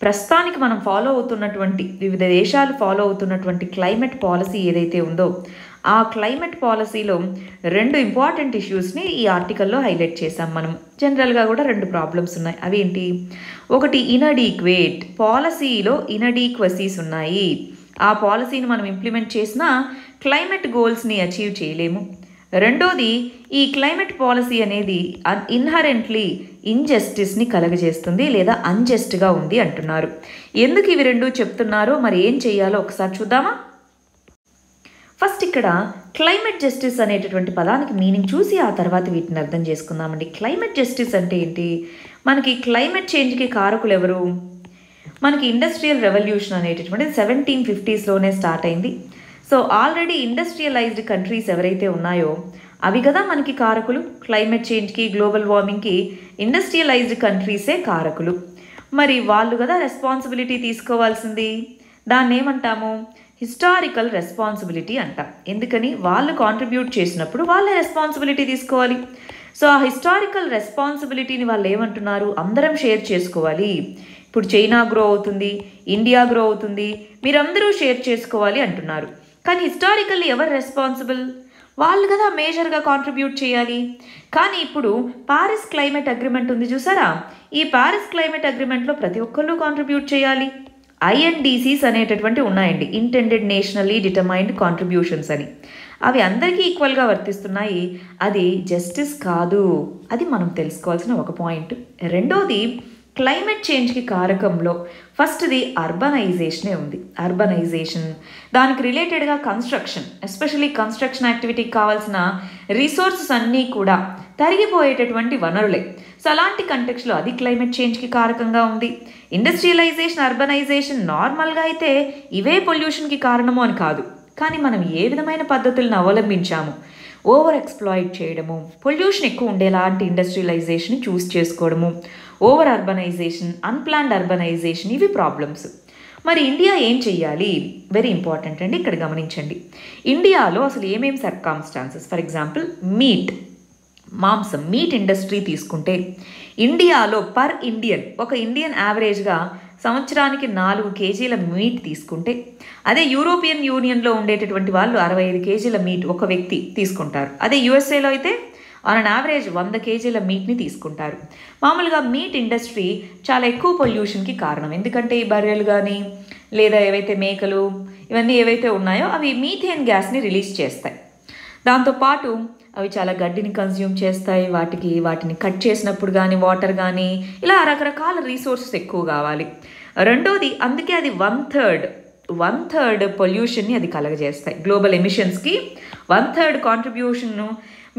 ప్రస్తుతానికి మనం ఫాలో అవుతున్నటువంటి వివిధ దేశాలు ఫాలో అవుతున్నటువంటి క్లైమేట్ పాలసీ ఏదైతే ఉందో ఆ క్లైమేట్ పాలసీలో రెండు ఇంపార్టెంట్ ఇష్యూస్ని ఈ ఆర్టికల్లో హైలైట్ చేసాం మనం. జనరల్గా కూడా రెండు ప్రాబ్లమ్స్ ఉన్నాయి. అవి ఏంటి ఒకటి ఇనడీక్వేట్ పాలసీలో ఇనడీక్వసీస్ ఉన్నాయి. ఆ పాలసీని మనం ఇంప్లిమెంట్ చేసినా క్లైమేట్ గోల్స్ని అచీవ్ చేయలేము. రెండోది ఈ క్లైమేట్ పాలసీ అనేది ఇన్హరెంట్లీ ఇంజస్టిస్ని కలగజేస్తుంది లేదా అన్జస్ట్గా ఉంది అంటున్నారు. ఎందుకు ఇవి రెండు చెప్తున్నారో మరి ఏం చేయాలో ఒకసారి చూద్దామా? ఫస్ట్ ఇక్కడ క్లైమేట్ జస్టిస్ అనేటటువంటి పదానికి మీనింగ్ చూసి ఆ తర్వాత వీటిని అర్థం చేసుకుందామండి. క్లైమేట్ జస్టిస్ అంటే ఏంటి? మనకి క్లైమేట్ చేంజ్కి కారకులు ఎవరు? మనకి ఇండస్ట్రియల్ రెవల్యూషన్ అనేటటువంటిది సెవెంటీన్ ఫిఫ్టీస్లోనే స్టార్ట్ అయింది. సో ఆల్రెడీ ఇండస్ట్రియలైజ్డ్ కంట్రీస్ ఎవరైతే ఉన్నాయో అవి కదా మనకి కారకులు? క్లైమేట్ చేంజ్కి గ్లోబల్ వార్మింగ్కి ఇండస్ట్రియలైజ్డ్ కంట్రీసే కారకులు. మరి వాళ్ళు కదా రెస్పాన్సిబిలిటీ తీసుకోవాల్సింది. దాన్ని ఏమంటాము హిస్టారికల్ రెస్పాన్సిబిలిటీ అంట. ఎందుకని? వాళ్ళు కాంట్రిబ్యూట్ చేసినప్పుడు వాళ్ళే రెస్పాన్సిబిలిటీ తీసుకోవాలి. సో ఆ హిస్టారికల్ రెస్పాన్సిబిలిటీని వాళ్ళు ఏమంటున్నారు? అందరం షేర్ చేసుకోవాలి. ఇప్పుడు చైనా గ్రో అవుతుంది ఇండియా గ్రో అవుతుంది మీరందరూ షేర్ చేసుకోవాలి అంటున్నారు. కానీ హిస్టారికల్లీ ఎవరు రెస్పాన్సిబుల్? వాళ్ళు కదా మేజర్గా కాంట్రిబ్యూట్ చేయాలి. కానీ ఇప్పుడు పారిస్ క్లైమేట్ అగ్రిమెంట్ ఉంది చూసారా? ఈ పారిస్ క్లైమేట్ అగ్రిమెంట్లో ప్రతి ఒక్కళ్ళు కాంట్రిబ్యూట్ చేయాలి. ఐఎన్డీసీస్ అనేటటువంటి ఉన్నాయండి. ఇంటెండెడ్ నేషనల్లీ డిటర్మైన్డ్ కాంట్రిబ్యూషన్స్ అని. అవి అందరికీ ఈక్వల్గా వర్తిస్తున్నాయి. అది జస్టిస్ కాదు. అది మనం తెలుసుకోవాల్సిన ఒక పాయింట్ రెండోది క్లైమేట్ చేంజ్కి కారకంలో ఫస్ట్ది అర్బనైజేషనే ఉంది. అర్బనైజేషన్ దానికి రిలేటెడ్గా కన్స్ట్రక్షన్ ఎస్పెషలీ కన్స్ట్రక్షన్ యాక్టివిటీకి కావాల్సిన రిసోర్సెస్ అన్నీ కూడా తరిగిపోయేటటువంటి వనరులే. సో అలాంటి కంటెక్స్లో అది క్లైమేట్ చేంజ్కి కారకంగా ఉంది. ఇండస్ట్రియలైజేషన్ అర్బనైజేషన్ నార్మల్గా అయితే ఇవే పొల్యూషన్కి కారణము అని కాదు. కానీ మనం ఏ విధమైన పద్ధతులను అవలంబించాము? ఓవర్ ఎక్స్ప్లాయిట్ చేయడము పొల్యూషన్ ఎక్కువ ఉండేలాంటి ఇండస్ట్రియలైజేషన్ చూస్ చేసుకోవడము ఓవర్ అర్బనైజేషన్ అన్ప్లాన్డ్ అర్బనైజేషన్ ఇవి ప్రాబ్లమ్స్ మరి ఇండియా ఏం చెయ్యాలి? వెరీ ఇంపార్టెంట్ అండి ఇక్కడ గమనించండి. ఇండియాలో అసలు ఏమేమి సర్కామ్స్టాన్సెస్ ఫర్ ఎగ్జాంపుల్ మీట్ మాంసం మీట్ ఇండస్ట్రీ తీసుకుంటే ఇండియాలో పర్ ఇండియన్ ఒక ఇండియన్ యావరేజ్గా సంవత్సరానికి నాలుగు కేజీల మీట్ తీసుకుంటే అదే యూరోపియన్ యూనియన్లో ఉండేటటువంటి వాళ్ళు అరవై ఐదు కేజీల మీట్ ఒక వ్యక్తి తీసుకుంటారు. అదే యుఎస్ఏలో అయితే ఆన్ అన్ యావరేజ్ వంద కేజీల మీట్ని తీసుకుంటారు. మామూలుగా మీట్ ఇండస్ట్రీ చాలా ఎక్కువ పొల్యూషన్కి కారణం. ఎందుకంటే ఈ బర్రెలు కానీ లేదా ఏవైతే మేకలు ఇవన్నీ ఏవైతే ఉన్నాయో అవి మీథేన్ గ్యాస్ని రిలీజ్ చేస్తాయి. దాంతోపాటు అవి చాలా గడ్డిని కన్జ్యూమ్ చేస్తాయి. వాటికి వాటిని కట్ చేసినప్పుడు కానీ వాటర్ కానీ ఇలా రకరకాల రీసోర్సెస్ ఎక్కువ కావాలి. రెండోది అందుకే అది వన్ థర్డ్ వన్ థర్డ్ పొల్యూషన్ని అది కలగజేస్తాయి. గ్లోబల్ ఎమిషన్స్కి వన్ థర్డ్ కాంట్రిబ్యూషన్ను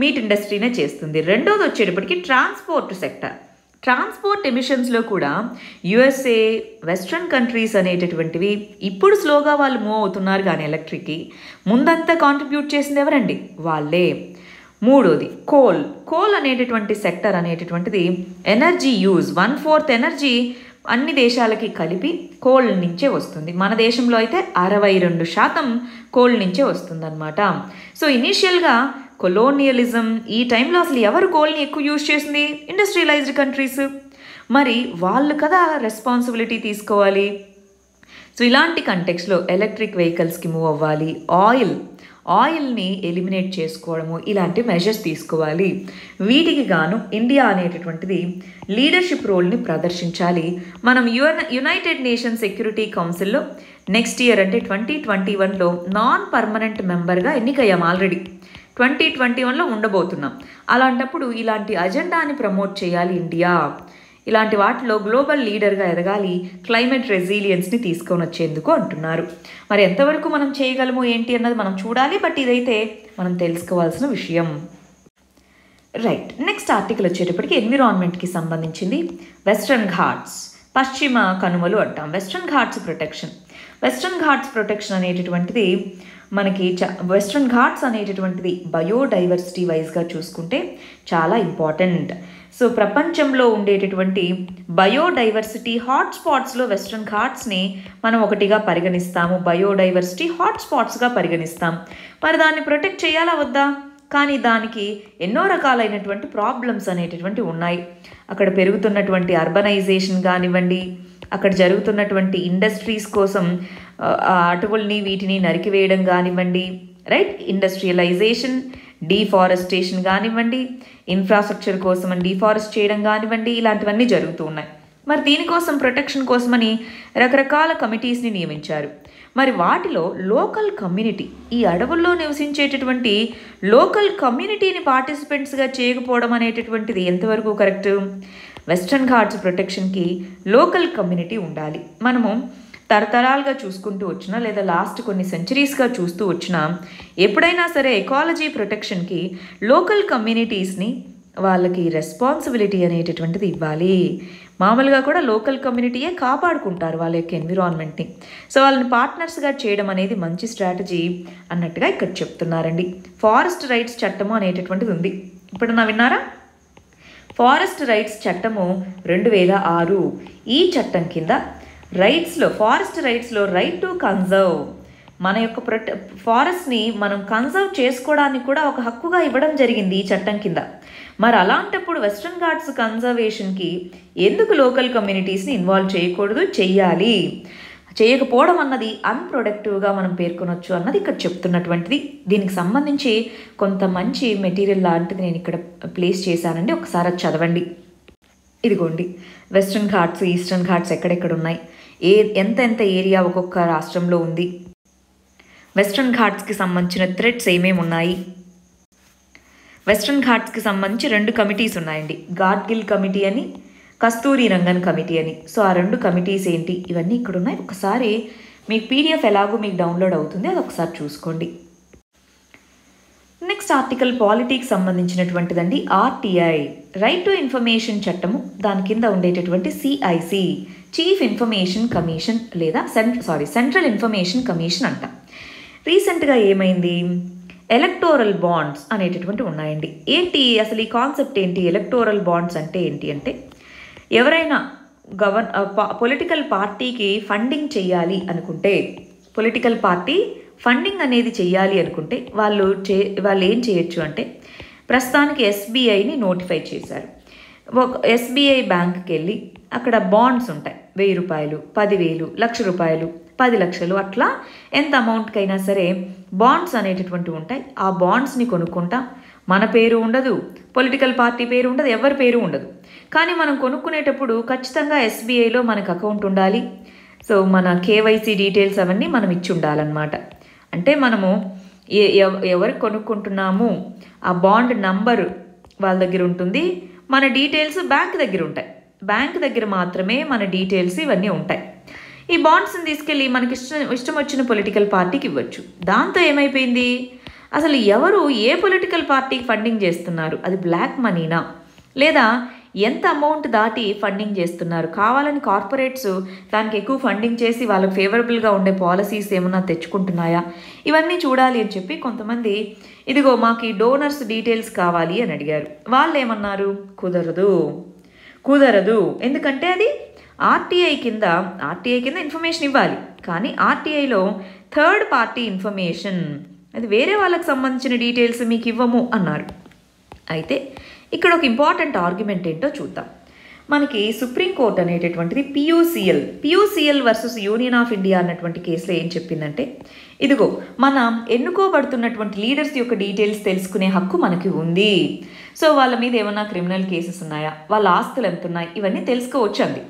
మీట్ ఇండస్ట్రీనే చేస్తుంది. రెండోది వచ్చేటప్పటికి ట్రాన్స్పోర్ట్ సెక్టర్ ట్రాన్స్పోర్ట్ ఎమిషన్స్లో కూడా యుఎస్ఏ వెస్ట్రన్ కంట్రీస్ అనేటటువంటివి ఇప్పుడు స్లోగా వాళ్ళు మూవ్ అవుతున్నారు కానీ ఎలక్ట్రిక్కి ముందంతా కాంట్రిబ్యూట్ చేసింది ఎవరండి? వాళ్ళే. మూడోది కోల్ కోల్ అనేటటువంటి సెక్టర్ అనేటటువంటిది energy use one fourth energy అన్ని దేశాలకి కలిపి కోల్ నుంచే వస్తుంది. మన దేశంలో అయితే అరవై రెండు శాతం కోల్ నుంచే వస్తుందన్నమాట. సో ఇనీషియల్గా కొలోనియలిజం ఈ టైంలో అసలు ఎవరు కోల్ని ఎక్కువ యూజ్ చేసింది? ఇండస్ట్రియలైజ్డ్ కంట్రీస్ మరి వాళ్ళు కదా రెస్పాన్సిబిలిటీ తీసుకోవాలి. సో ఇలాంటి కంటెక్స్లో ఎలక్ట్రిక్ వెహికల్స్కి మూవ్ అవ్వాలి. ఆయిల్ ఆయిల్ని ఎలిమినేట్ చేసుకోవడము ఇలాంటి మెజర్స్ తీసుకోవాలి. వీటికి గాను ఇండియా అనేటటువంటిది లీడర్షిప్ రోల్ని ప్రదర్శించాలి. మనం యుఎన్ యునైటెడ్ నేషన్ సెక్యూరిటీ కౌన్సిల్లో నెక్స్ట్ ఇయర్ అంటే ట్వంటీ ట్వంటీ వన్లో నాన్ పర్మనెంట్ మెంబర్గా ఎన్నికయ్యాం ఆల్రెడీ ట్వంటీ ట్వంటీ వన్లో ఉండబోతున్నాం. అలాంటప్పుడు ఇలాంటి అజెండాని ప్రమోట్ చేయాలి ఇండియా. ఇలాంటి వాటిలో గ్లోబల్ లీడర్గా ఎదగాలి క్లైమేట్ రెసీలియన్స్ని తీసుకొని వచ్చేందుకు అంటున్నారు. మరి ఎంతవరకు మనం చేయగలము ఏంటి అన్నది మనం చూడాలి బట్ ఇదైతే మనం తెలుసుకోవాల్సిన విషయం. రైట్ నెక్స్ట్ ఆర్టికల్ వచ్చేటప్పటికి ఎన్విరాన్మెంట్కి సంబంధించింది. వెస్ట్రన్ ఘాట్స్ పశ్చిమ కనుమలు అంటాం. Western Ghats protection. Western Ghats protection అనేటటువంటిది మనకి చ వెస్ట్రన్ ఘాట్స్ అనేటటువంటిది బయోడైవర్సిటీ వైజ్గా చూసుకుంటే చాలా ఇంపార్టెంట్ సో ప్రపంచంలో ఉండేటటువంటి బయోడైవర్సిటీ హాట్స్పాట్స్లో వెస్ట్రన్ ఘాట్స్ని మనం ఒకటిగా పరిగణిస్తాము. బయోడైవర్సిటీ హాట్స్పాట్స్గా పరిగణిస్తాం. మరి దాన్ని ప్రొటెక్ట్ చేయాలా వద్దా? కానీ దానికి ఎన్నో రకాలైనటువంటి ప్రాబ్లమ్స్ అనేటటువంటి ఉన్నాయి. అక్కడ పెరుగుతున్నటువంటి అర్బనైజేషన్ కానివ్వండి అక్కడ జరుగుతున్నటువంటి ఇండస్ట్రీస్ కోసం ఆ, అటవుల్ని వీటిని నరికివేయడం కానివ్వండి రైట్ ఇండస్ట్రియలైజేషన్ డీఫారెస్టేషన్ కానివ్వండి ఇన్ఫ్రాస్ట్రక్చర్ కోసం డీఫారెస్ట్ చేయడం కానివ్వండి ఇలాంటివన్నీ జరుగుతూ ఉన్నాయి. మరి దీనికోసం ప్రొటెక్షన్ కోసమని రకరకాల కమిటీస్ని నియమించారు. మరి వాటిలో లోకల్ కమ్యూనిటీ ఈ అడవుల్లో నివసించేటటువంటి లోకల్ కమ్యూనిటీని పార్టిసిపెంట్స్గా చేయకపోవడం అనేటటువంటిది ఎంతవరకు కరెక్ట్ వెస్ట్రన్ ఘాట్స్ ప్రొటెక్షన్కి లోకల్ కమ్యూనిటీ ఉండాలి. మనము తరతరాలుగా చూసుకుంటూ వచ్చిన లేదా లాస్ట్ కొన్ని సెంచరీస్గా చూస్తూ వచ్చిన ఎప్పుడైనా సరే ఎకాలజీ ప్రొటెక్షన్కి లోకల్ కమ్యూనిటీస్ని వాళ్ళకి రెస్పాన్సిబిలిటీ అనేటటువంటిది ఇవ్వాలి. మామూలుగా కూడా లోకల్ కమ్యూనిటీయే కాపాడుకుంటారు వాళ్ళ యొక్క ఎన్విరాన్మెంట్ని సో వాళ్ళని పార్ట్నర్స్గా చేయడం అనేది మంచి స్ట్రాటజీ అన్నట్టుగా ఇక్కడ చెప్తున్నారండి. ఫారెస్ట్ రైట్స్ చట్టము అనేటటువంటిది ఉంది. ఇప్పుడు నా విన్నారా? ఫారెస్ట్ రైట్స్ చట్టము రెండు వేల ఆరు ఈ చట్టం కింద రైట్స్లో ఫారెస్ట్ రైట్స్లో రైట్ టు కన్జర్వ్ మన యొక్క ప్రొటె ఫారెస్ట్ని మనం కన్జర్వ్ చేసుకోవడానికి కూడా ఒక హక్కుగా ఇవ్వడం జరిగింది ఈ చట్టం కింద. మరి అలాంటప్పుడు వెస్ట్రన్ ఘాట్స్ కన్జర్వేషన్కి ఎందుకు లోకల్ కమ్యూనిటీస్ని ఇన్వాల్వ్ చేయకూడదు? చెయ్యాలి. చేయకపోవడం అన్నది అన్ప్రొడక్టివ్గా మనం పేర్కొనొచ్చు అన్నది ఇక్కడ చెప్తున్నటువంటిది. దీనికి సంబంధించి కొంత మంచి మెటీరియల్ లాంటిది నేను ఇక్కడ ప్లేస్ చేశానండి. ఒకసారి అది చదవండి. ఇదిగోండి. వెస్ట్రన్ ఘాట్స్ ఈస్టర్న్ ఘాట్స్ ఎక్కడెక్కడ ఉన్నాయి ఏ ఎంత ఎంత ఏరియా ఒక్కొక్క రాష్ట్రంలో ఉంది? వెస్ట్రన్ ఘాట్స్కి సంబంధించిన థ్రెడ్స్ ఏమేమి ఉన్నాయి? వెస్ట్రన్ ఘాట్స్కి సంబంధించి రెండు కమిటీస్ ఉన్నాయండి. గాడ్గిల్ కమిటీ అని కస్తూరి రంగన్ కమిటీ అని. సో ఆ రెండు కమిటీస్ ఏంటి? ఇవన్నీ ఇక్కడ ఉన్నాయి. ఒకసారి మీకు పీడిఎఫ్ ఎలాగో మీకు డౌన్లోడ్ అవుతుంది. అది ఒకసారి చూసుకోండి. నెక్స్ట్ ఆర్టికల్ పాలిటిక్స్ సంబంధించినటువంటిదండి. ఆర్టీఐ రైట్ టు ఇన్ఫర్మేషన్ చట్టము దాని కింద ఉండేటటువంటి సిఐసి. చీఫ్ ఇన్ఫర్మేషన్ కమిషన్ లేదా సెంట్ర సారీ సెంట్రల్ ఇన్ఫర్మేషన్ కమిషన్ అంట. రీసెంట్గా ఏమైంది? ఎలక్టోరల్ బాండ్స్ అనేటటువంటి ఉన్నాయండి. ఏంటి? అసలు ఈ కాన్సెప్ట్ ఏంటి? ఎలక్టోరల్ బాండ్స్ అంటే ఏంటి అంటే ఎవరైనా గవర్ పొలిటికల్ పార్టీకి ఫండింగ్ చేయాలి అనుకుంటే పొలిటికల్ పార్టీ ఫండింగ్ అనేది చేయాలి అనుకుంటే వాళ్ళు చే వాళ్ళు ఏం చేయొచ్చు అంటే ప్రస్తుతానికి ఎస్బీఐని నోటిఫై చేశారు. ఒక ఎస్బీఐ బ్యాంక్కి వెళ్ళి అక్కడ బాండ్స్ ఉంటాయి. వెయ్యి రూపాయలు పదివేలు లక్ష రూపాయలు పది లక్షలు అట్లా ఎంత అమౌంట్కైనా సరే బాండ్స్ అనేటటువంటివి ఉంటాయి. ఆ బాండ్స్ని కొనుక్కుంటాం. మన పేరు ఉండదు. పొలిటికల్ పార్టీ పేరు ఉండదు. ఎవరి పేరు ఉండదు. కానీ మనం కొనుక్కునేటప్పుడు ఖచ్చితంగా ఎస్బీఐలో మనకు అకౌంట్ ఉండాలి. సో మన కేవైసీ డీటెయిల్స్ అవన్నీ మనం ఇచ్చి ఉండాలన్నమాట. అంటే మనము ఎవ- ఎవరు కొనుక్కుంటున్నాము? ఆ బాండ్ నంబరు వాళ్ళ దగ్గర ఉంటుంది. మన డీటెయిల్స్ బ్యాంక్ దగ్గర ఉంటాయి. బ్యాంక్ దగ్గర మాత్రమే మన డీటెయిల్స్ ఇవన్నీ ఉంటాయి. ఈ బాండ్స్ని తీసుకెళ్ళి మనకి ఇష్టం ఇష్టం వచ్చిన పొలిటికల్ పార్టీకి ఇవ్వచ్చు. దాంతో ఏమైపోయింది? అసలు ఎవరు ఏ పొలిటికల్ పార్టీకి ఫండింగ్ చేస్తున్నారు? అది బ్లాక్ మనీనా? లేదా ఎంత అమౌంట్ దాటి ఫండింగ్ చేస్తున్నారు? కావాలని కార్పొరేట్స్ దానికి ఎక్కువ ఫండింగ్ చేసి వాళ్ళకి ఫేవరబుల్గా ఉండే పాలసీస్ ఏమన్నా తెచ్చుకుంటున్నాయా? ఇవన్నీ చూడాలి అని చెప్పి కొంతమంది ఇదిగో మాకు ఈ డోనర్స్ డీటెయిల్స్ కావాలి అని అడిగారు. వాళ్ళు ఏమన్నారు కుదరదు. కుదరదు. ఎందుకంటే అది ఆర్టీఐ కింద ఆర్టీఐ కింద ఇన్ఫర్మేషన్ ఇవ్వాలి. కానీ ఆర్టీఐలో థర్డ్ పార్టీ ఇన్ఫర్మేషన్ అది వేరే వాళ్ళకి సంబంధించిన డీటెయిల్స్ మీకు ఇవ్వము అన్నారు. అయితే ఇక్కడ ఒక ఇంపార్టెంట్ ఆర్గ్యుమెంట్ ఏంటో చూద్దాం. మనకి సుప్రీంకోర్టు అనేటటువంటిది PUCL PUCL versus union of India అన్నటువంటి కేసులో ఏం చెప్పిందంటే ఇదిగో మనం ఎన్నుకోబడుతున్నటువంటి లీడర్స్ యొక్క డీటెయిల్స్ తెలుసుకునే హక్కు మనకి ఉంది. సో వాళ్ళ మీద ఏమైనా క్రిమినల్ కేసెస్ ఉన్నాయా? వాళ్ళ ఆస్తులు ఎంత ఉన్నాయి ఇవన్నీ తెలుసుకోవచ్చు అంది.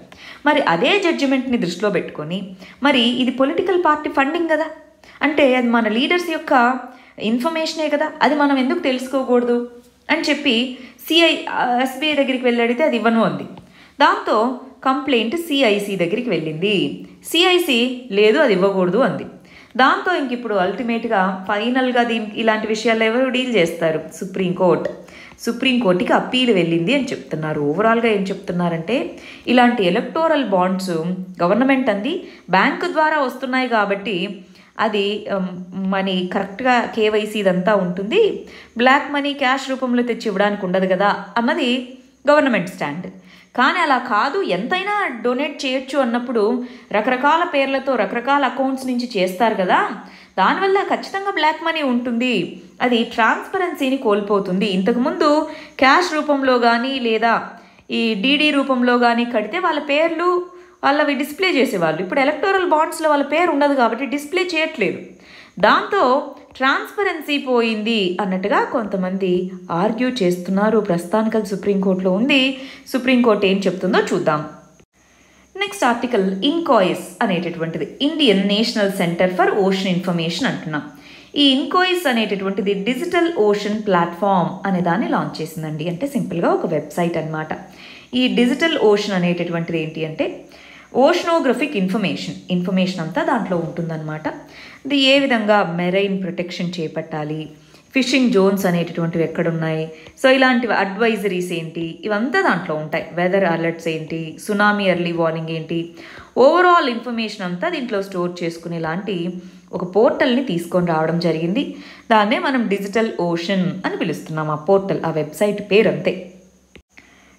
మరి అదే జడ్జిమెంట్ని దృష్టిలో పెట్టుకొని మరి ఇది పొలిటికల్ పార్టీ ఫండింగ్ కదా? అంటే అది మన లీడర్స్ యొక్క ఇన్ఫర్మేషనే కదా? అది మనం ఎందుకు తెలుసుకోకూడదు? అని చెప్పి సిఐ ఎస్బీఐ దగ్గరికి వెళ్ళి అడిగితే అది ఇవ్వను అంది. దాంతో కంప్లైంట్ సిఐసి దగ్గరికి వెళ్ళింది. సిఐసి లేదు అది ఇవ్వకూడదు అంది. దాంతో ఇంక ఇప్పుడు అల్టిమేట్గా ఫైనల్గా దీనికి ఇలాంటి విషయాల్లో ఎవరు డీల్ చేస్తారు? సుప్రీంకోర్టు సుప్రీంకోర్టుకి అప్పీల్ వెళ్ళింది అని చెప్తున్నారు. ఓవరాల్గా ఏం చెప్తున్నారంటే ఇలాంటి ఎలక్టోరల్ బాండ్స్ గవర్నమెంట్ అంది బ్యాంకు ద్వారా వస్తున్నాయి కాబట్టి అది మనీ కరెక్ట్గా కేవైసీ ఇదంతా ఉంటుంది. బ్లాక్ మనీ క్యాష్ రూపంలో తెచ్చి ఇవ్వడానికి ఉండదు కదా అన్నది గవర్నమెంట్ స్టాండ్. కానీ అలా కాదు. ఎంతైనా డొనేట్ చేయొచ్చు అన్నప్పుడు రకరకాల పేర్లతో రకరకాల అకౌంట్స్ నుంచి చేస్తారు కదా. దానివల్ల ఖచ్చితంగా బ్లాక్ మనీ ఉంటుంది. అది ట్రాన్స్పరెన్సీని కోల్పోతుంది. ఇంతకుముందు క్యాష్ రూపంలో కానీ లేదా ఈ డీడీ రూపంలో కానీ కడితే వాళ్ళ పేర్లు వాళ్ళవి డిస్ప్లే చేసేవాళ్ళు. ఇప్పుడు ఎలక్టోరల్ బాండ్స్లో వాళ్ళ పేరు ఉండదు కాబట్టి డిస్ప్లే చేయట్లేదు. దాంతో ట్రాన్స్పరెన్సీ పోయింది అన్నట్టుగా కొంతమంది ఆర్గ్యూ చేస్తున్నారు. ప్రస్తుతానికి అది సుప్రీంకోర్టులో ఉంది. సుప్రీంకోర్టు ఏం చెప్తుందో చూద్దాం. నెక్స్ట్ ఆర్టికల్ ఇన్కాయిస్ అనేటటువంటిది. Indian national centre for ocean information అంటున్నాం. ఈ ఇన్కోయిస్ అనేటటువంటిది డిజిటల్ ఓషన్ ప్లాట్ఫామ్ అనే దాన్ని లాంచ్ చేసిందండి. అంటే సింపుల్గా ఒక వెబ్సైట్ అనమాట ఈ డిజిటల్ ఓషన్ అనేటటువంటిది ఏంటి అంటే ఓషనోగ్రఫిక్ ఇన్ఫర్మేషన్. ఇన్ఫర్మేషన్ అంతా దాంట్లో ఉంటుందన్నమాట. ఇది ఏ విధంగా మెరైన్ ప్రొటెక్షన్ చేపట్టాలి? ఫిషింగ్ జోన్స్ అనేటటువంటివి ఎక్కడున్నాయి? సో ఇలాంటివి అడ్వైజరీస్ ఏంటి? ఇవంతా దాంట్లో ఉంటాయి. వెదర్ అలర్ట్స్ ఏంటి? సునామీ ఎర్లీ వార్నింగ్ ఏంటి? ఓవరాల్ ఇన్ఫర్మేషన్ అంతా దీంట్లో స్టోర్ చేసుకునే లాంటి ఒక పోర్టల్ని తీసుకొని రావడం జరిగింది. దాన్నే మనం డిజిటల్ ఓషన్ అని పిలుస్తున్నాం. ఆ పోర్టల్ ఆ వెబ్సైట్ పేరు అంతే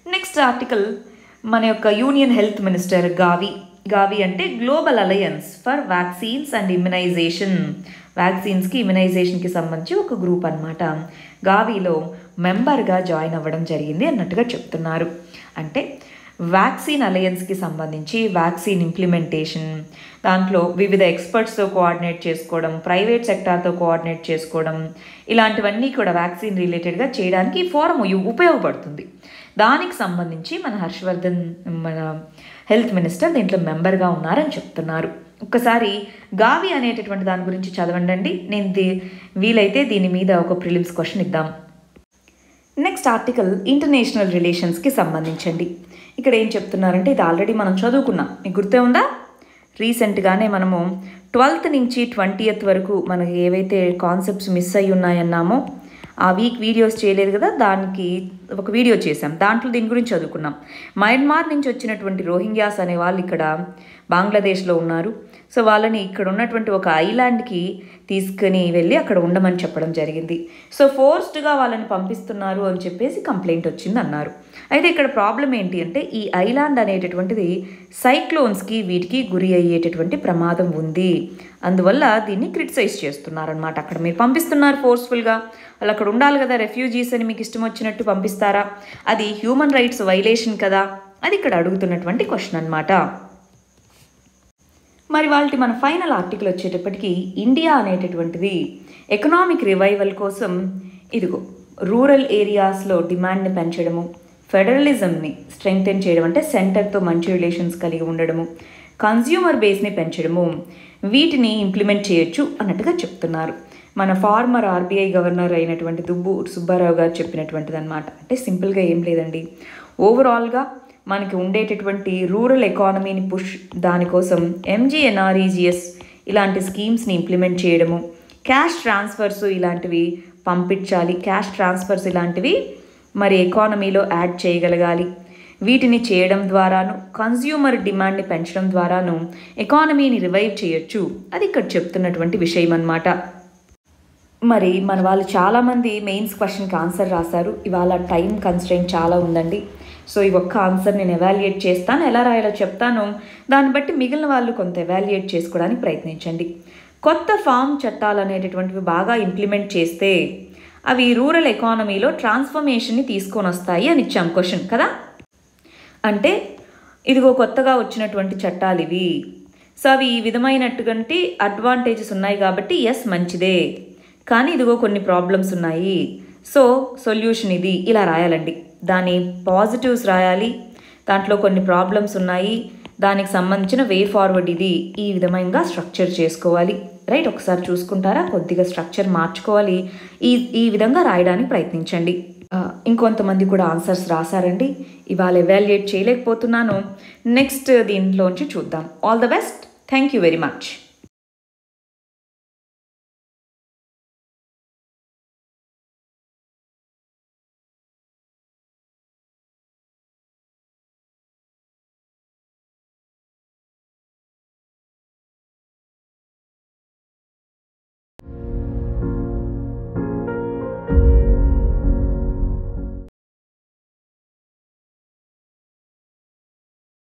నెక్స్ట్ ఆర్టికల్ మన యొక్క union health minister GAVI GAVI అంటే global alliance for vaccines and immunisation. వ్యాక్సిన్స్కి ఇమ్యునైజేషన్కి సంబంధించి ఒక గ్రూప్ అనమాట గావిలో మెంబర్గా జాయిన్ అవ్వడం జరిగింది అన్నట్టుగా చెప్తున్నారు. అంటే వ్యాక్సిన్ అలయన్స్కి సంబంధించి వ్యాక్సిన్ ఇంప్లిమెంటేషన్ దాంట్లో వివిధ ఎక్స్పర్ట్స్తో కోఆర్డినేట్ చేసుకోవడం ప్రైవేట్ సెక్టార్తో కోఆర్డినేట్ చేసుకోవడం ఇలాంటివన్నీ కూడా వ్యాక్సిన్ రిలేటెడ్గా చేయడానికి ఈ ఫోరం ఉపయోగపడుతుంది. దానికి సంబంధించి మన హర్షవర్ధన్ మన హెల్త్ మినిస్టర్ దీంట్లో మెంబర్గా ఉన్నారని చెప్తున్నారు. ఒక్కసారి గావి అనేటటువంటి దాని గురించి చదవండి నేను దీ వీలైతే దీని మీద ఒక ప్రిలిమ్స్ క్వశ్చన్ ఇద్దాం. నెక్స్ట్ ఆర్టికల్ ఇంటర్నేషనల్ రిలేషన్స్కి సంబంధించండి. ఇక్కడ ఏం చెప్తున్నారంటే ఇది ఆల్రెడీ మనం చదువుకున్నాం. మీకు గుర్తే ఉందా? రీసెంట్గానే మనము ట్వెల్త్ నుంచి ట్వంటీయత్ వరకు మనకి ఏవైతే కాన్సెప్ట్స్ మిస్ అయి ఉన్నాయన్నామో ఆ వీక్ వీడియోస్ చేయలేదు కదా దానికి ఒక వీడియో చేసాం దాంట్లో దీని గురించి చదువుకున్నాం. మయన్మార్ నుంచి వచ్చినటువంటి రోహింగ్యాస్ అనే వాళ్ళు ఇక్కడ బంగ్లాదేశ్లో ఉన్నారు. సో వాళ్ళని ఇక్కడ ఉన్నటువంటి ఒక ఐలాండ్కి తీసుకుని వెళ్ళి అక్కడ ఉండమని చెప్పడం జరిగింది. సో ఫోర్స్డ్గా వాళ్ళని పంపిస్తున్నారు అని చెప్పేసి కంప్లైంట్ వచ్చింది అన్నారు అయితే ఇక్కడ ప్రాబ్లం ఏంటి అంటే ఈ ఐలాండ్ అనేటటువంటిది సైక్లోన్స్కి వీటికి గురి అయ్యేటటువంటి ప్రమాదం ఉంది. అందువల్ల దీన్ని క్రిటిసైజ్ చేస్తున్నారనమాట అక్కడ మీరు పంపిస్తున్నారు ఫోర్స్ఫుల్గా. వాళ్ళు అక్కడ ఉండాలి కదా రెఫ్యూజీస్ అని మీకు ఇష్టం వచ్చినట్టు పంపిస్తారా? అది హ్యూమన్ రైట్స్ వైలేషన్ కదా? అది ఇక్కడ అడుగుతున్నటువంటి క్వశ్చన్ అనమాట మరి వాళ్ళకి మన ఫైనల్ ఆర్టికల్ వచ్చేటప్పటికి ఇండియా అనేటటువంటిది ఎకనామిక్ రివైవల్ కోసం ఇదిగో రూరల్ ఏరియాస్లో డిమాండ్ని పెంచడము. ఫెడరలిజంని స్ట్రెంగ్తెన్ చేయడం అంటే సెంటర్తో మంచి రిలేషన్స్ కలిగి ఉండడము కన్స్యూమర్ బేస్ని పెంచడము వీటిని ఇంప్లిమెంట్ చేయొచ్చు అన్నట్టుగా చెప్తున్నారు. మన ఫార్మర్ ఆర్బీఐ గవర్నర్ అయినటువంటి దుబ్బు సుబ్బారావు గారు చెప్పినటువంటిది అనమాట అంటే సింపుల్గా ఏం లేదండి. ఓవరాల్గా మనకి ఉండేటటువంటి రూరల్ ఎకానమీని పుష్ దానికోసం ఎంజీఎన్ఆర్ఈజిఎస్ ఇలాంటి స్కీమ్స్ని ఇంప్లిమెంట్ చేయడము క్యాష్ ట్రాన్స్ఫర్స్ ఇలాంటివి పంపించాలి క్యాష్ ట్రాన్స్ఫర్స్ ఇలాంటివి మరి ఎకానమీలో యాడ్ చేయగలగాలి. వీటిని చేయడం ద్వారాను కన్స్యూమర్ డిమాండ్ని పెంచడం ద్వారాను ఎకానమీని రివైవ్ చేయొచ్చు. అది ఇక్కడ చెప్తున్నటువంటి విషయం అన్నమాట. మరి మన వాళ్ళు చాలామంది మెయిన్స్ క్వశ్చన్కి ఆన్సర్ రాశారు. ఇవాళ టైం కన్స్ట్రెయింట్ చాలా ఉందండి. సో ఈ ఒక్క ఆన్సర్ నేను ఎవాల్యుయేట్ చేస్తాను. ఎలా రాయాలో చెప్తాను. దాన్ని బట్టి మిగిలిన వాళ్ళు కొంత ఎవాల్యుయేట్ చేసుకోవడానికి ప్రయత్నించండి. కొత్త ఫామ్ చట్టాలు అనేటటువంటివి బాగా ఇంప్లిమెంట్ చేస్తే అవి రూరల్ ఎకానమీలో ట్రాన్స్ఫర్మేషన్ని తీసుకొని వస్తాయి అని ఇచ్చాం క్వశ్చన్ కదా? అంటే ఇదిగో కొత్తగా వచ్చినటువంటి చట్టాలు ఇవి. సో అవి ఈ విధమైనటువంటి అడ్వాంటేజెస్ ఉన్నాయి కాబట్టి ఎస్ మంచిదే. కానీ ఇదిగో కొన్ని ప్రాబ్లమ్స్ ఉన్నాయి. సో సొల్యూషన్ ఇది. ఇలా రాయాలండి. దాని పాజిటివ్స్ రాయాలి. దాంట్లో కొన్ని ప్రాబ్లమ్స్ ఉన్నాయి. దానికి సంబంధించిన వే ఫార్వర్డ్ ఇది. ఈ విధంగా స్ట్రక్చర్ చేసుకోవాలి. రైట్ ఒకసారి చూసుకుంటారా? కొద్దిగా స్ట్రక్చర్ మార్చుకోవాలి. ఈ ఈ విధంగా రాయడానికి ప్రయత్నించండి. ఇంకొంతమంది కూడా ఆన్సర్స్ రాశారండి. ఇవాళ ఎవాల్యుయేట్ చేయలేకపోతున్నాను. నెక్స్ట్ దీంట్లోంచి చూద్దాం. All the best. Thank you very much.